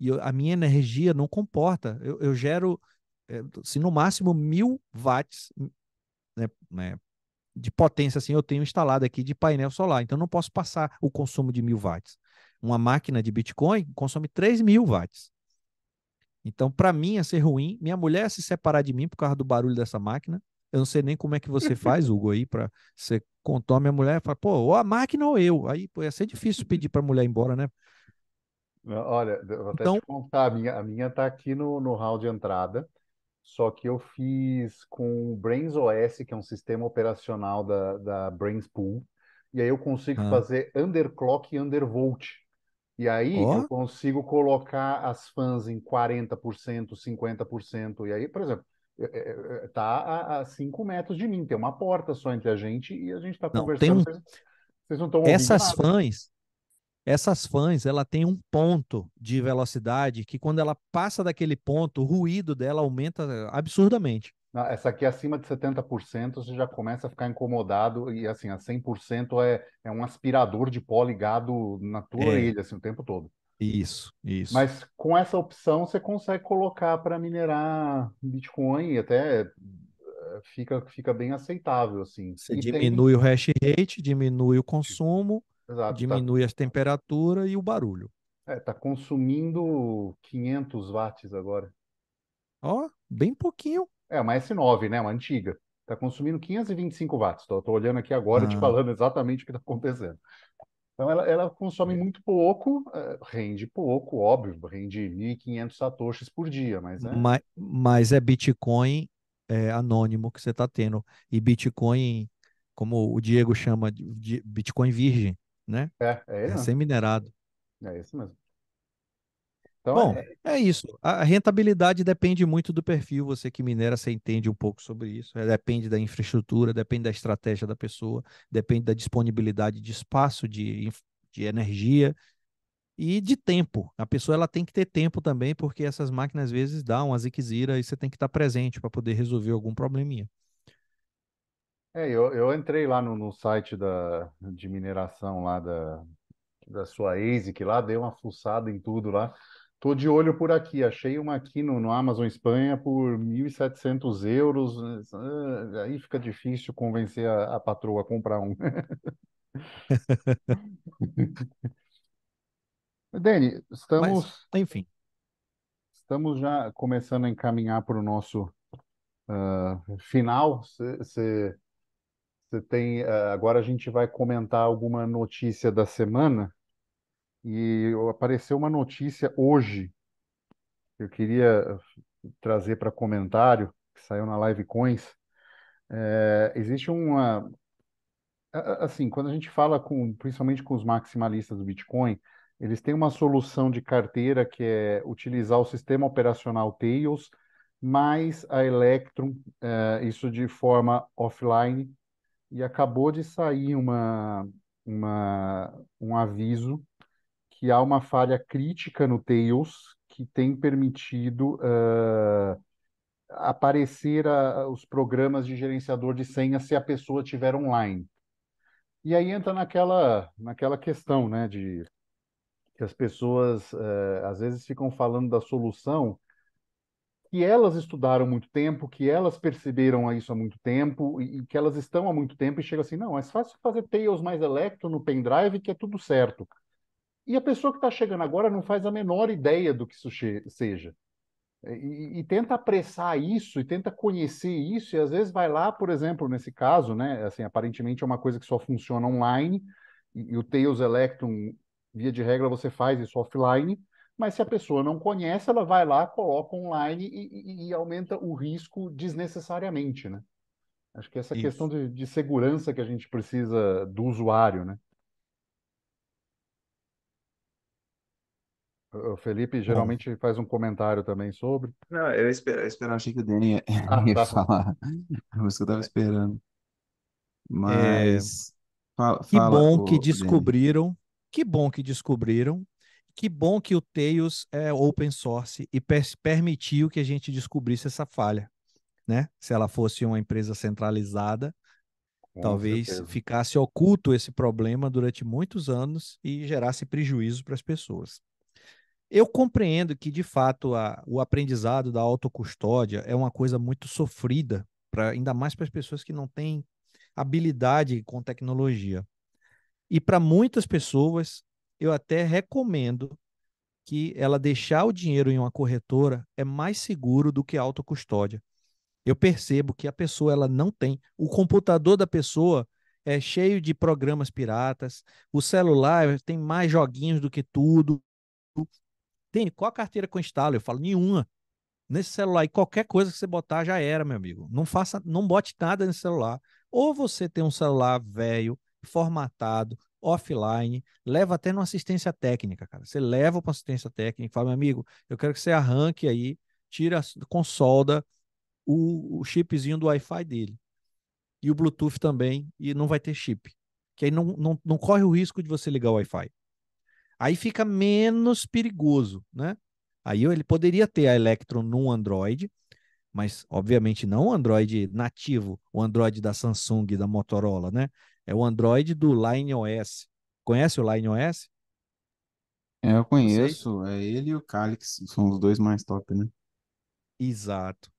e eu, a minha energia não comporta. Eu, eu gero, se no máximo mil watts né, né, de potência, assim, eu tenho instalado aqui de painel solar. Então, eu não posso passar o consumo de mil watts. Uma máquina de Bitcoin consome 3 mil watts. Então, para mim, ia ser ruim. Minha mulher ia se separar de mim por causa do barulho dessa máquina. Eu não sei nem como é que você faz, Hugo, aí, para você contou a minha mulher, fala, pô, ou a máquina ou eu. Aí pô, ia ser difícil pedir para a mulher ir embora, né? Olha, vou até Então, te contar, a minha, a minha tá aqui no, no hall de entrada, só que eu fiz com o Brains OS, que é um sistema operacional da, da Brains Pool, e aí eu consigo ah, fazer underclock e undervolt. E aí eu ó, consigo colocar as fãs em 40%, 50%. E aí, por exemplo, é, é, é, tá a, a 5 metros de mim, tem uma porta só entre a gente e a gente está tem conversando, um, vocês, não estão ouvindo essas fãs, essas fãs, ela tem um ponto de velocidade que quando ela passa daquele ponto, o ruído dela aumenta absurdamente. Não, Essa aqui acima de 70% você já começa a ficar incomodado e assim, a 100% é, é um aspirador de pó ligado na tua É, orelha assim, o tempo todo. isso, isso. Mas com essa opção você consegue colocar para minerar Bitcoin e até eh, fica, fica bem aceitável assim. Você E tem, diminui o hash rate, diminui o consumo, exato, tá, diminui a temperatura e o barulho. é, tá consumindo 500 watts agora. Ó, bem pouquinho. É uma S9, né? Uma antiga. Tá consumindo 525 watts. Tô, tô olhando aqui agora te Ah, falando exatamente o que está acontecendo. Então ela, ela consome é. muito pouco, eh, rende pouco, óbvio, rende 1.500 satoshis por dia, mas é, Mas, mas é Bitcoin é, anônimo que você está tendo. E Bitcoin, como o Diego chama de Bitcoin virgem, né? é, é ele. Recém-minerado. É isso mesmo. Então, Bom, é... é isso. A rentabilidade depende muito do perfil. Você que minera, você entende um pouco sobre isso. É, depende da infraestrutura, depende da estratégia da pessoa, depende da disponibilidade de espaço, de, de energia e de tempo. A pessoa ela tem que ter tempo também, porque essas máquinas às vezes dão uma ziquezira e você tem que estar presente para poder resolver algum probleminha. É, eu, eu entrei lá no, no site da, de mineração lá da, da sua ASIC lá, dei uma fuçada em tudo lá. Tô de olho por aqui, achei uma aqui no, no Amazon Espanha por 1.700 euros. Ah, aí fica difícil convencer a, a patroa a comprar um. Dani, estamos, Mas, enfim, estamos já começando a encaminhar para o nosso uh, final. Você tem. Uh, agora a gente vai comentar alguma notícia da semana. E apareceu uma notícia hoje que eu queria trazer para comentário, que saiu na Live Coins. É, existe uma. Assim, quando a gente fala com, principalmente com os maximalistas do Bitcoin, eles têm uma solução de carteira que é utilizar o sistema operacional Tails mais a Electrum, é, isso de forma offline, e acabou de sair uma, uma, um aviso que há uma falha crítica no Tails que tem permitido uh, aparecer a, os programas de gerenciador de senha se a pessoa estiver online. E aí entra naquela, naquela questão, né, de que as pessoas uh, às vezes ficam falando da solução que elas estudaram muito tempo, que elas perceberam isso há muito tempo e, que elas estão há muito tempo e chegam assim, não, é fácil fazer Tails mais Electro no pendrive que é tudo certo. E a pessoa que está chegando agora não faz a menor ideia do que isso seja. E, e, tenta apressar isso e tenta conhecer isso, e às vezes vai lá, por exemplo, nesse caso, né? Assim, aparentemente é uma coisa que só funciona online, e, e o Tails Electrum, via de regra, você faz isso offline, mas se a pessoa não conhece, ela vai lá, coloca online e, e aumenta o risco desnecessariamente, né? Acho que essa isso. questão de, de segurança que a gente precisa do usuário, né? O Felipe geralmente Bom. faz um comentário também sobre. Não, eu esperava, eu esperava achei que o Dani ia, ah, ia tá. falar. Mas que eu estava esperando. Mas. É... Fala, que bom que descobriram. Que bom que descobriram. Que bom que o Tails é open source e per permitiu que a gente descobrisse essa falha. Né? Se ela fosse uma empresa centralizada, Com talvez certeza. ficasse oculto esse problema durante muitos anos e gerasse prejuízo para as pessoas. Eu compreendo que, de fato, a, o aprendizado da autocustódia é uma coisa muito sofrida, pra, ainda mais para as pessoas que não têm habilidade com tecnologia. E para muitas pessoas, eu até recomendo que ela deixar o dinheiro em uma corretora é mais seguro do que a autocustódia. Eu percebo que a pessoa ela não tem. O computador da pessoa é cheio de programas piratas, o celular tem mais joguinhos do que tudo, tem qual carteira eu instalo? Eu falo, nenhuma. Nesse celular, e qualquer coisa que você botar já era, meu amigo. Não faça, não bote nada nesse celular. Ou você tem um celular velho, formatado, offline, leva até numa assistência técnica, cara. Você leva para assistência técnica fala, meu amigo, eu quero que você arranque aí, tira com solda o, o chipzinho do Wi-Fi dele. E o Bluetooth também, e não vai ter chip. Que aí não, não, não corre o risco de você ligar o Wi-Fi. Aí fica menos perigoso, né? Aí ele poderia ter a Electron no Android, mas obviamente não o Android nativo, o Android da Samsung, da Motorola, né? É o Android do Line OS. Conhece o Line OS? É, eu conheço, é ele e o Calix, são os dois mais top, né? Exato.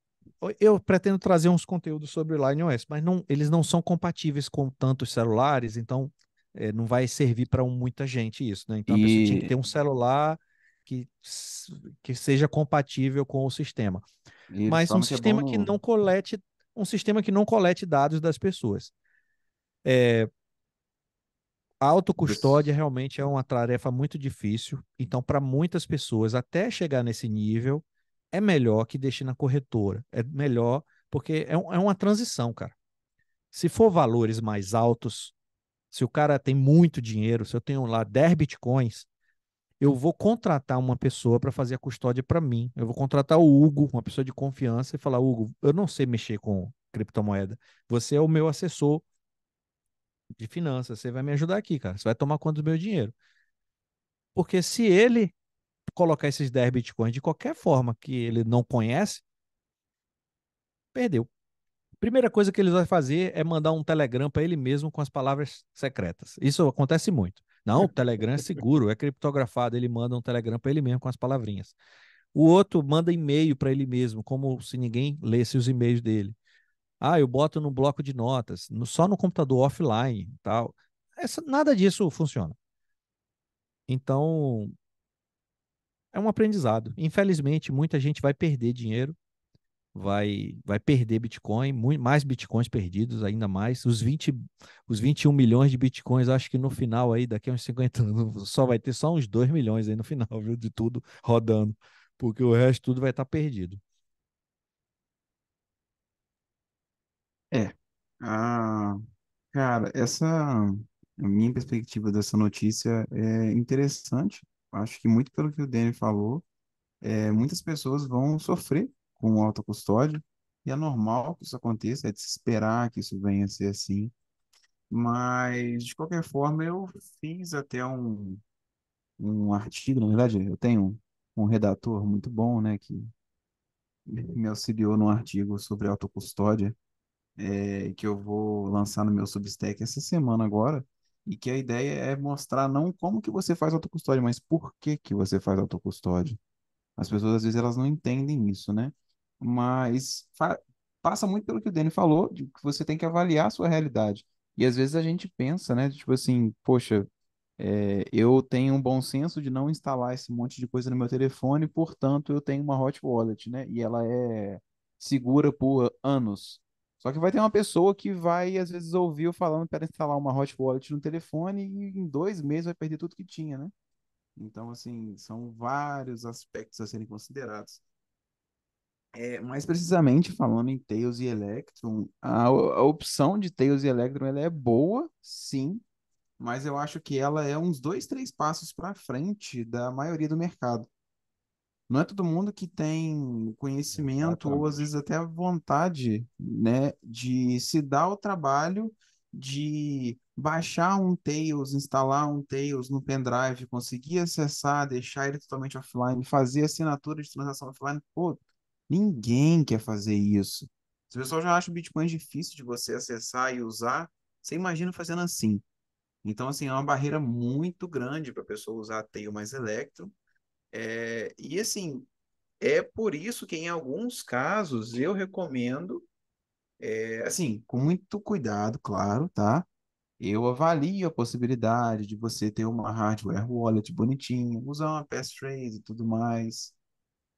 Eu pretendo trazer uns conteúdos sobre o Line OS, mas não, eles não são compatíveis com tantos celulares, então é, não vai servir para muita gente isso, né? Então a pessoa tinha que ter um celular que, que seja compatível com o sistema. E Mas um sistema que, é que, não colete, um sistema que não colete dados das pessoas. É, a autocustódia isso. realmente é uma tarefa muito difícil. Então, para muitas pessoas, até chegar nesse nível, é melhor que deixe na corretora. É melhor, porque é, um, é uma transição, cara. Se for valores mais altos, se o cara tem muito dinheiro, se eu tenho lá 10 bitcoins, eu vou contratar uma pessoa para fazer a custódia para mim. Eu vou contratar o Hugo, uma pessoa de confiança, e falar: Hugo, eu não sei mexer com criptomoeda. Você é o meu assessor de finanças. Você vai me ajudar aqui, cara. Você vai tomar conta do meu dinheiro. Porque se ele colocar esses 10 bitcoins de qualquer forma que ele não conhece, perdeu. Primeira coisa que ele vai fazer é mandar um telegram para ele mesmo com as palavras secretas. Isso acontece muito. Não, o Telegram é seguro, é criptografado. Ele manda um Telegram para ele mesmo com as palavrinhas. O outro manda e-mail para ele mesmo, como se ninguém lesse os e-mails dele. Ah, eu boto no bloco de notas, no, só no computador offline, tal. Essa, nada disso funciona. Então, é um aprendizado. Infelizmente, muita gente vai perder dinheiro vai, vai perder Bitcoin, muito, mais Bitcoins perdidos, ainda mais. Os, 20, os 21 milhões de Bitcoins, acho que no final aí, daqui a uns 50 anos, só vai ter só uns 2 milhões aí no final, viu, de tudo rodando, porque o resto tudo vai estar tá perdido. É. Ah, cara, essa a minha perspectiva dessa notícia é interessante. Acho que muito pelo que o Danny falou, é, muitas pessoas vão sofrer com autocustódia, e é normal que isso aconteça, é de se esperar que isso venha a ser assim. Mas, de qualquer forma, eu fiz até um, um artigo, na verdade, eu tenho um, um redator muito bom, né, que me auxiliou num artigo sobre autocustódia, é, que eu vou lançar no meu Substack essa semana agora, e que a ideia é mostrar não como que você faz autocustódia, mas por que que você faz autocustódia. As pessoas, às vezes, elas não entendem isso, né? mas passa muito pelo que o Dani falou, de que você tem que avaliar a sua realidade. E às vezes a gente pensa, né, tipo assim, poxa, é, eu tenho um bom senso de não instalar esse monte de coisa no meu telefone, portanto eu tenho uma hot wallet, né, e ela é segura por anos. Só que vai ter uma pessoa que vai, às vezes, ouvir eu falando para instalar uma hot wallet no telefone e em dois meses vai perder tudo que tinha, né? Então, assim, são vários aspectos a serem considerados. É, mais precisamente falando em Tails e Electron, a, a opção de Tails e Electron ela é boa, sim, mas eu acho que ela é uns dois, três passos para frente da maioria do mercado. Não é todo mundo que tem conhecimento ou às vezes até a vontade, né, de se dar o trabalho de baixar um Tails, instalar um Tails no pendrive, conseguir acessar, deixar ele totalmente offline, fazer assinatura de transação offline. Pô, Ninguém quer fazer isso. Se o pessoal já acha o Bitcoin difícil de você acessar e usar, você imagina fazendo assim. Então, assim, é uma barreira muito grande para a pessoa usar Tail mais Electron. É, e, assim, é por isso que, em alguns casos, eu recomendo, é, assim, com muito cuidado, claro, tá? Eu avalio a possibilidade de você ter uma hardware wallet bonitinha, usar uma passphrase e tudo mais.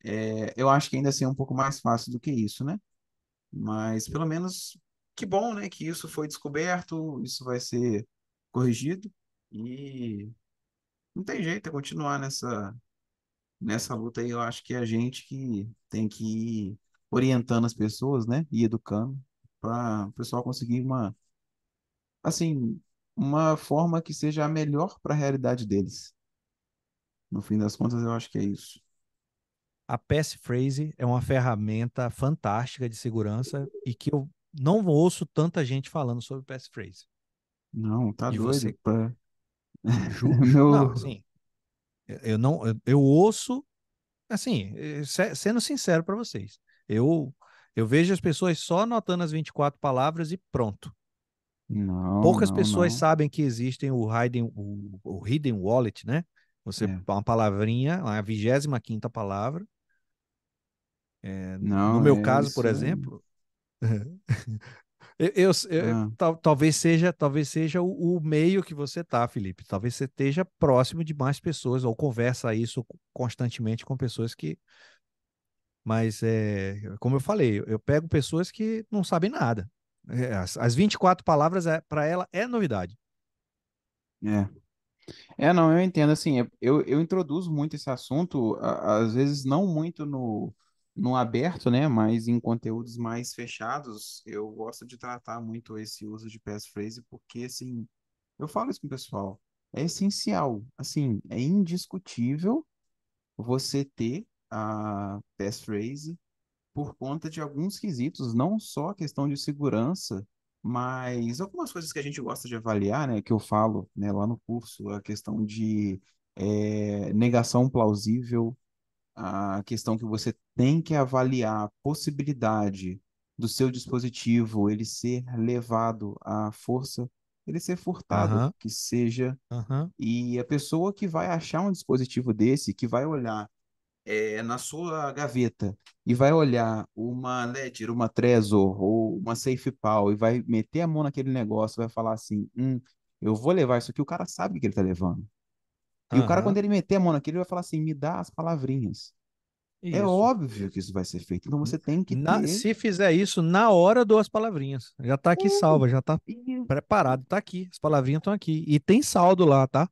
É, eu acho que ainda assim é um pouco mais fácil do que isso, né? Mas pelo menos que bom, né? Que isso foi descoberto, isso vai ser corrigido e não tem jeito, é continuar nessa, nessa luta aí. Eu acho que é a gente que tem que ir orientando as pessoas, né? E educando para o pessoal conseguir uma, assim, uma forma que seja a melhor para a realidade deles. No fim das contas, eu acho que é isso. A passphrase é uma ferramenta fantástica de segurança e que eu não ouço tanta gente falando sobre passphrase. Não, tá e doido. Você... Pra... Meu... Não, assim, eu não, eu, eu ouço, assim, sendo sincero para vocês, eu eu vejo as pessoas só anotando as 24 palavras e pronto. Não, Poucas não, pessoas não. sabem que existem o hidden, o, o hidden wallet, né? Você é. uma palavrinha, a vigésima quinta palavra, é, Não, no meu é caso, por isso. exemplo, eu, eu- eu- Ah, tal- talvez seja, talvez seja o, o meio que você tá, Felipe. Talvez você esteja próximo de mais pessoas ou conversa isso constantemente com pessoas que, mas é, como eu falei, eu pego pessoas que não sabem nada. É, as, as 24 palavras é, para ela é novidade. é. É, não, eu entendo, assim, eu, eu introduzo muito esse assunto, às vezes não muito no, no aberto, né, mas em conteúdos mais fechados, eu gosto de tratar muito esse uso de passphrase, porque, assim, eu falo isso com o pessoal, é essencial. Assim, é indiscutível você ter a passphrase por conta de alguns quesitos, não só a questão de segurança, mas algumas coisas que a gente gosta de avaliar, né, que eu falo, né, lá no curso, a questão de é, negação plausível, a questão que você tem que avaliar a possibilidade do seu dispositivo ele ser levado à força, ele ser furtado, Aham, que seja, aham, e a pessoa que vai achar um dispositivo desse, que vai olhar é, na sua gaveta e vai olhar uma Ledger, uma Trezor ou uma SafePal e vai meter a mão naquele negócio, vai falar assim, hum, eu vou levar isso aqui, o cara sabe que ele tá levando. E o cara, quando ele meter a mão naquele, ele vai falar assim, me dá as palavrinhas. É Isso. óbvio que isso vai ser feito. Então você tem que Na- ter. se fizer isso, na hora dou as palavrinhas. Já tá aqui Uh, salva, já tá e preparado, tá aqui. As palavrinhas estão aqui. E tem saldo lá, tá?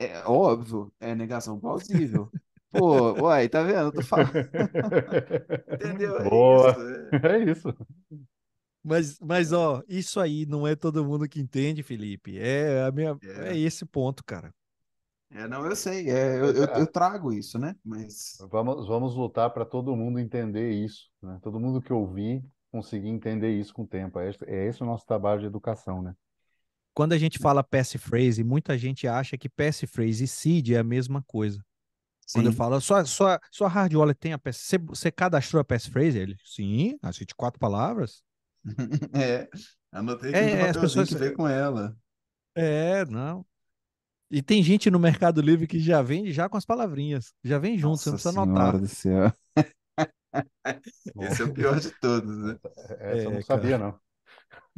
é óbvio, é negação plausível. Pô, uai, tá vendo? Eu tô falando. Entendeu? É isso. Boa. É, É isso. Mas, mas, ó, isso aí não é todo mundo que entende, Felipe. É a minha, é é, esse ponto, cara. É, não, eu sei. É, eu, eu, eu ah, trago isso, né? Mas. Vamos, vamos lutar para todo mundo entender isso, né? Todo mundo que ouvir conseguir entender isso com o tempo. É esse, é esse o nosso trabalho de educação, né? Quando a gente fala passphrase, muita gente acha que passphrase e seed é a mesma coisa. Quando eu Sim. falo, sua, sua, sua hard wallet tem a pass, você, você cadastrou a passphrase? Ele, sim, as 24 palavras. É, anotei aqui no É, é, as papelzinho pessoas, que veio com ela. é, não. E tem gente no Mercado Livre que já vende já com as palavrinhas, já vem junto, você não Nossa precisa anotar. Do céu. Esse é o pior de todos, né? essa eu não É, sabia, cara, não.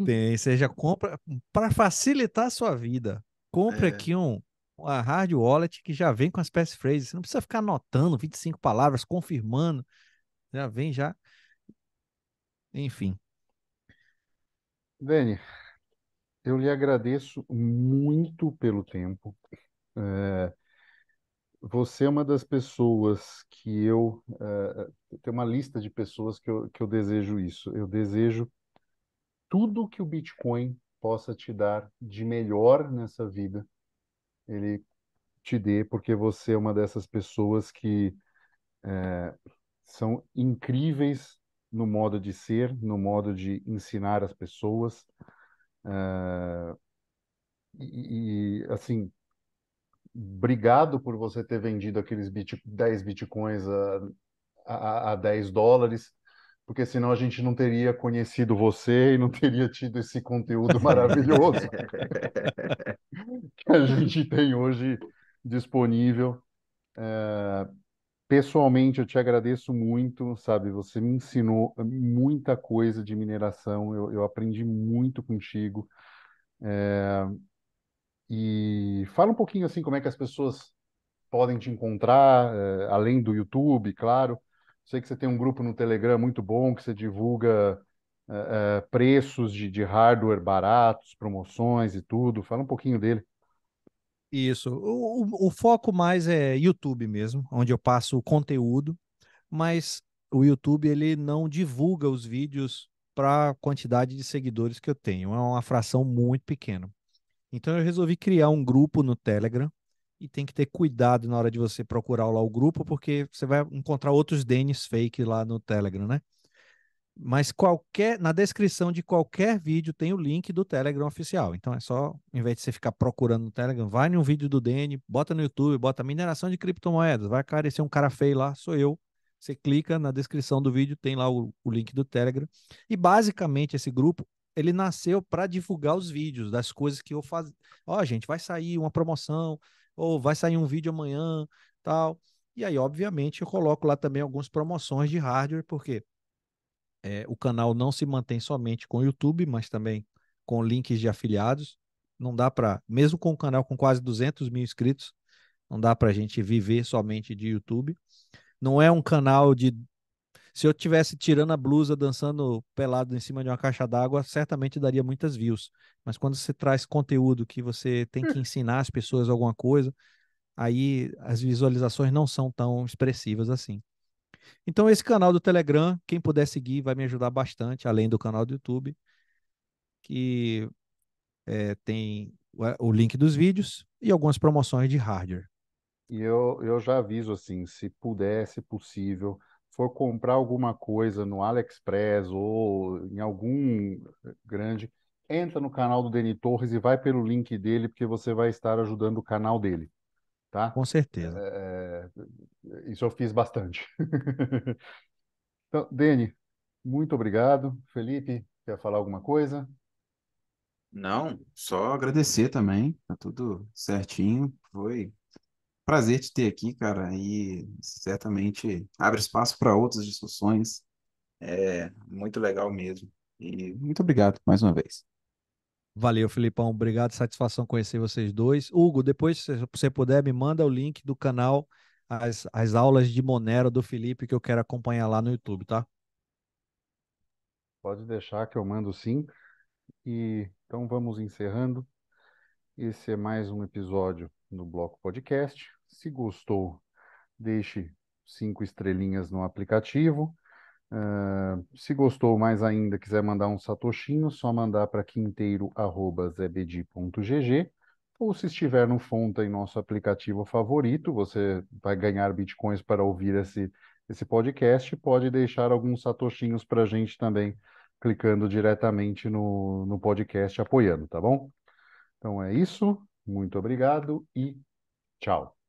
tem, você já compra para facilitar a sua vida. Compre É, aqui um uma hard wallet que já vem com as passphrases, você não precisa ficar anotando 25 palavras, confirmando, já vem já, enfim. Dani, eu lhe agradeço muito pelo tempo. Você é uma das pessoas que eu. Uh, tem uma lista de pessoas que eu, que eu desejo isso. Eu desejo tudo que o Bitcoin possa te dar de melhor nessa vida, ele te dê, porque você é uma dessas pessoas que é, são incríveis no modo de ser, no modo de ensinar as pessoas. Uh, e, e, assim, obrigado por você ter vendido aqueles bit, 10 bitcoins a, a, a 10 dólares, porque senão a gente não teria conhecido você e não teria tido esse conteúdo maravilhoso que a gente tem hoje disponível. É, pessoalmente, eu te agradeço muito, sabe? Você me ensinou muita coisa de mineração, eu, eu aprendi muito contigo. É, e fala um pouquinho assim como é que as pessoas podem te encontrar, eh, além do YouTube, claro. Sei que você tem um grupo no Telegram muito bom, que você divulga eh, preços de, de hardware baratos, promoções e tudo. Fala um pouquinho dele. Isso. O, o, o foco mais é YouTube mesmo, onde eu passo o conteúdo, mas o YouTube ele não divulga os vídeos para a quantidade de seguidores que eu tenho. É uma fração muito pequena. Então eu resolvi criar um grupo no Telegram e tem que ter cuidado na hora de você procurar lá o grupo, porque você vai encontrar outros Denis fake lá no Telegram, né? Mas qualquer, na descrição de qualquer vídeo tem o link do Telegram oficial. Então é só, em vez de você ficar procurando no Telegram, vai num vídeo do Dene, bota no YouTube, bota mineração de criptomoedas, vai aparecer um cara feio lá, sou eu. Você clica na descrição do vídeo, tem lá o, o link do Telegram. E basicamente esse grupo, ele nasceu para divulgar os vídeos das coisas que eu faço. Ó, gente, vai sair uma promoção, ou vai sair um vídeo amanhã, tal. E aí, obviamente, eu coloco lá também algumas promoções de hardware, porque é, o canal não se mantém somente com o YouTube, mas também com links de afiliados. Não dá para, mesmo com o canal com quase 200 mil inscritos, não dá para a gente viver somente de YouTube. Não é um canal de. Se eu tivesse tirando a blusa, dançando pelado em cima de uma caixa d'água, certamente daria muitas views. Mas quando você traz conteúdo que você tem que ensinar as pessoas alguma coisa, aí as visualizações não são tão expressivas assim. Então, esse canal do Telegram, quem puder seguir, vai me ajudar bastante, além do canal do YouTube, que é, tem o, link dos vídeos e algumas promoções de hardware. E eu, eu já aviso assim, se puder, se possível, for comprar alguma coisa no AliExpress ou em algum grande, entra no canal do Deni Torres e vai pelo link dele, porque você vai estar ajudando o canal dele, tá? Com certeza. É, isso eu fiz bastante. então, Deni, muito obrigado. Felipe, quer falar alguma coisa? Não, só agradecer também, tá tudo certinho. Foi prazer te ter aqui, cara, e certamente abre espaço para outras discussões. É muito legal mesmo. E muito obrigado mais uma vez. Valeu, Filipão. Obrigado, satisfação conhecer vocês dois. Hugo, depois, se você puder, me manda o link do canal, as, as aulas de Monero do Felipe, que eu quero acompanhar lá no YouTube, tá? Pode deixar que eu mando sim. E então vamos encerrando. Esse é mais um episódio no Bloco Podcast. Se gostou, deixe cinco estrelinhas no aplicativo. Uh, se gostou mais ainda, quiser mandar um satoshinho, só mandar para quinteiro.zebedi.gg ou se estiver no Fonta em nosso aplicativo favorito, você vai ganhar bitcoins para ouvir esse, esse podcast, pode deixar alguns satoshinhos para a gente também, clicando diretamente no, no podcast apoiando, tá bom? Então é isso, muito obrigado e tchau.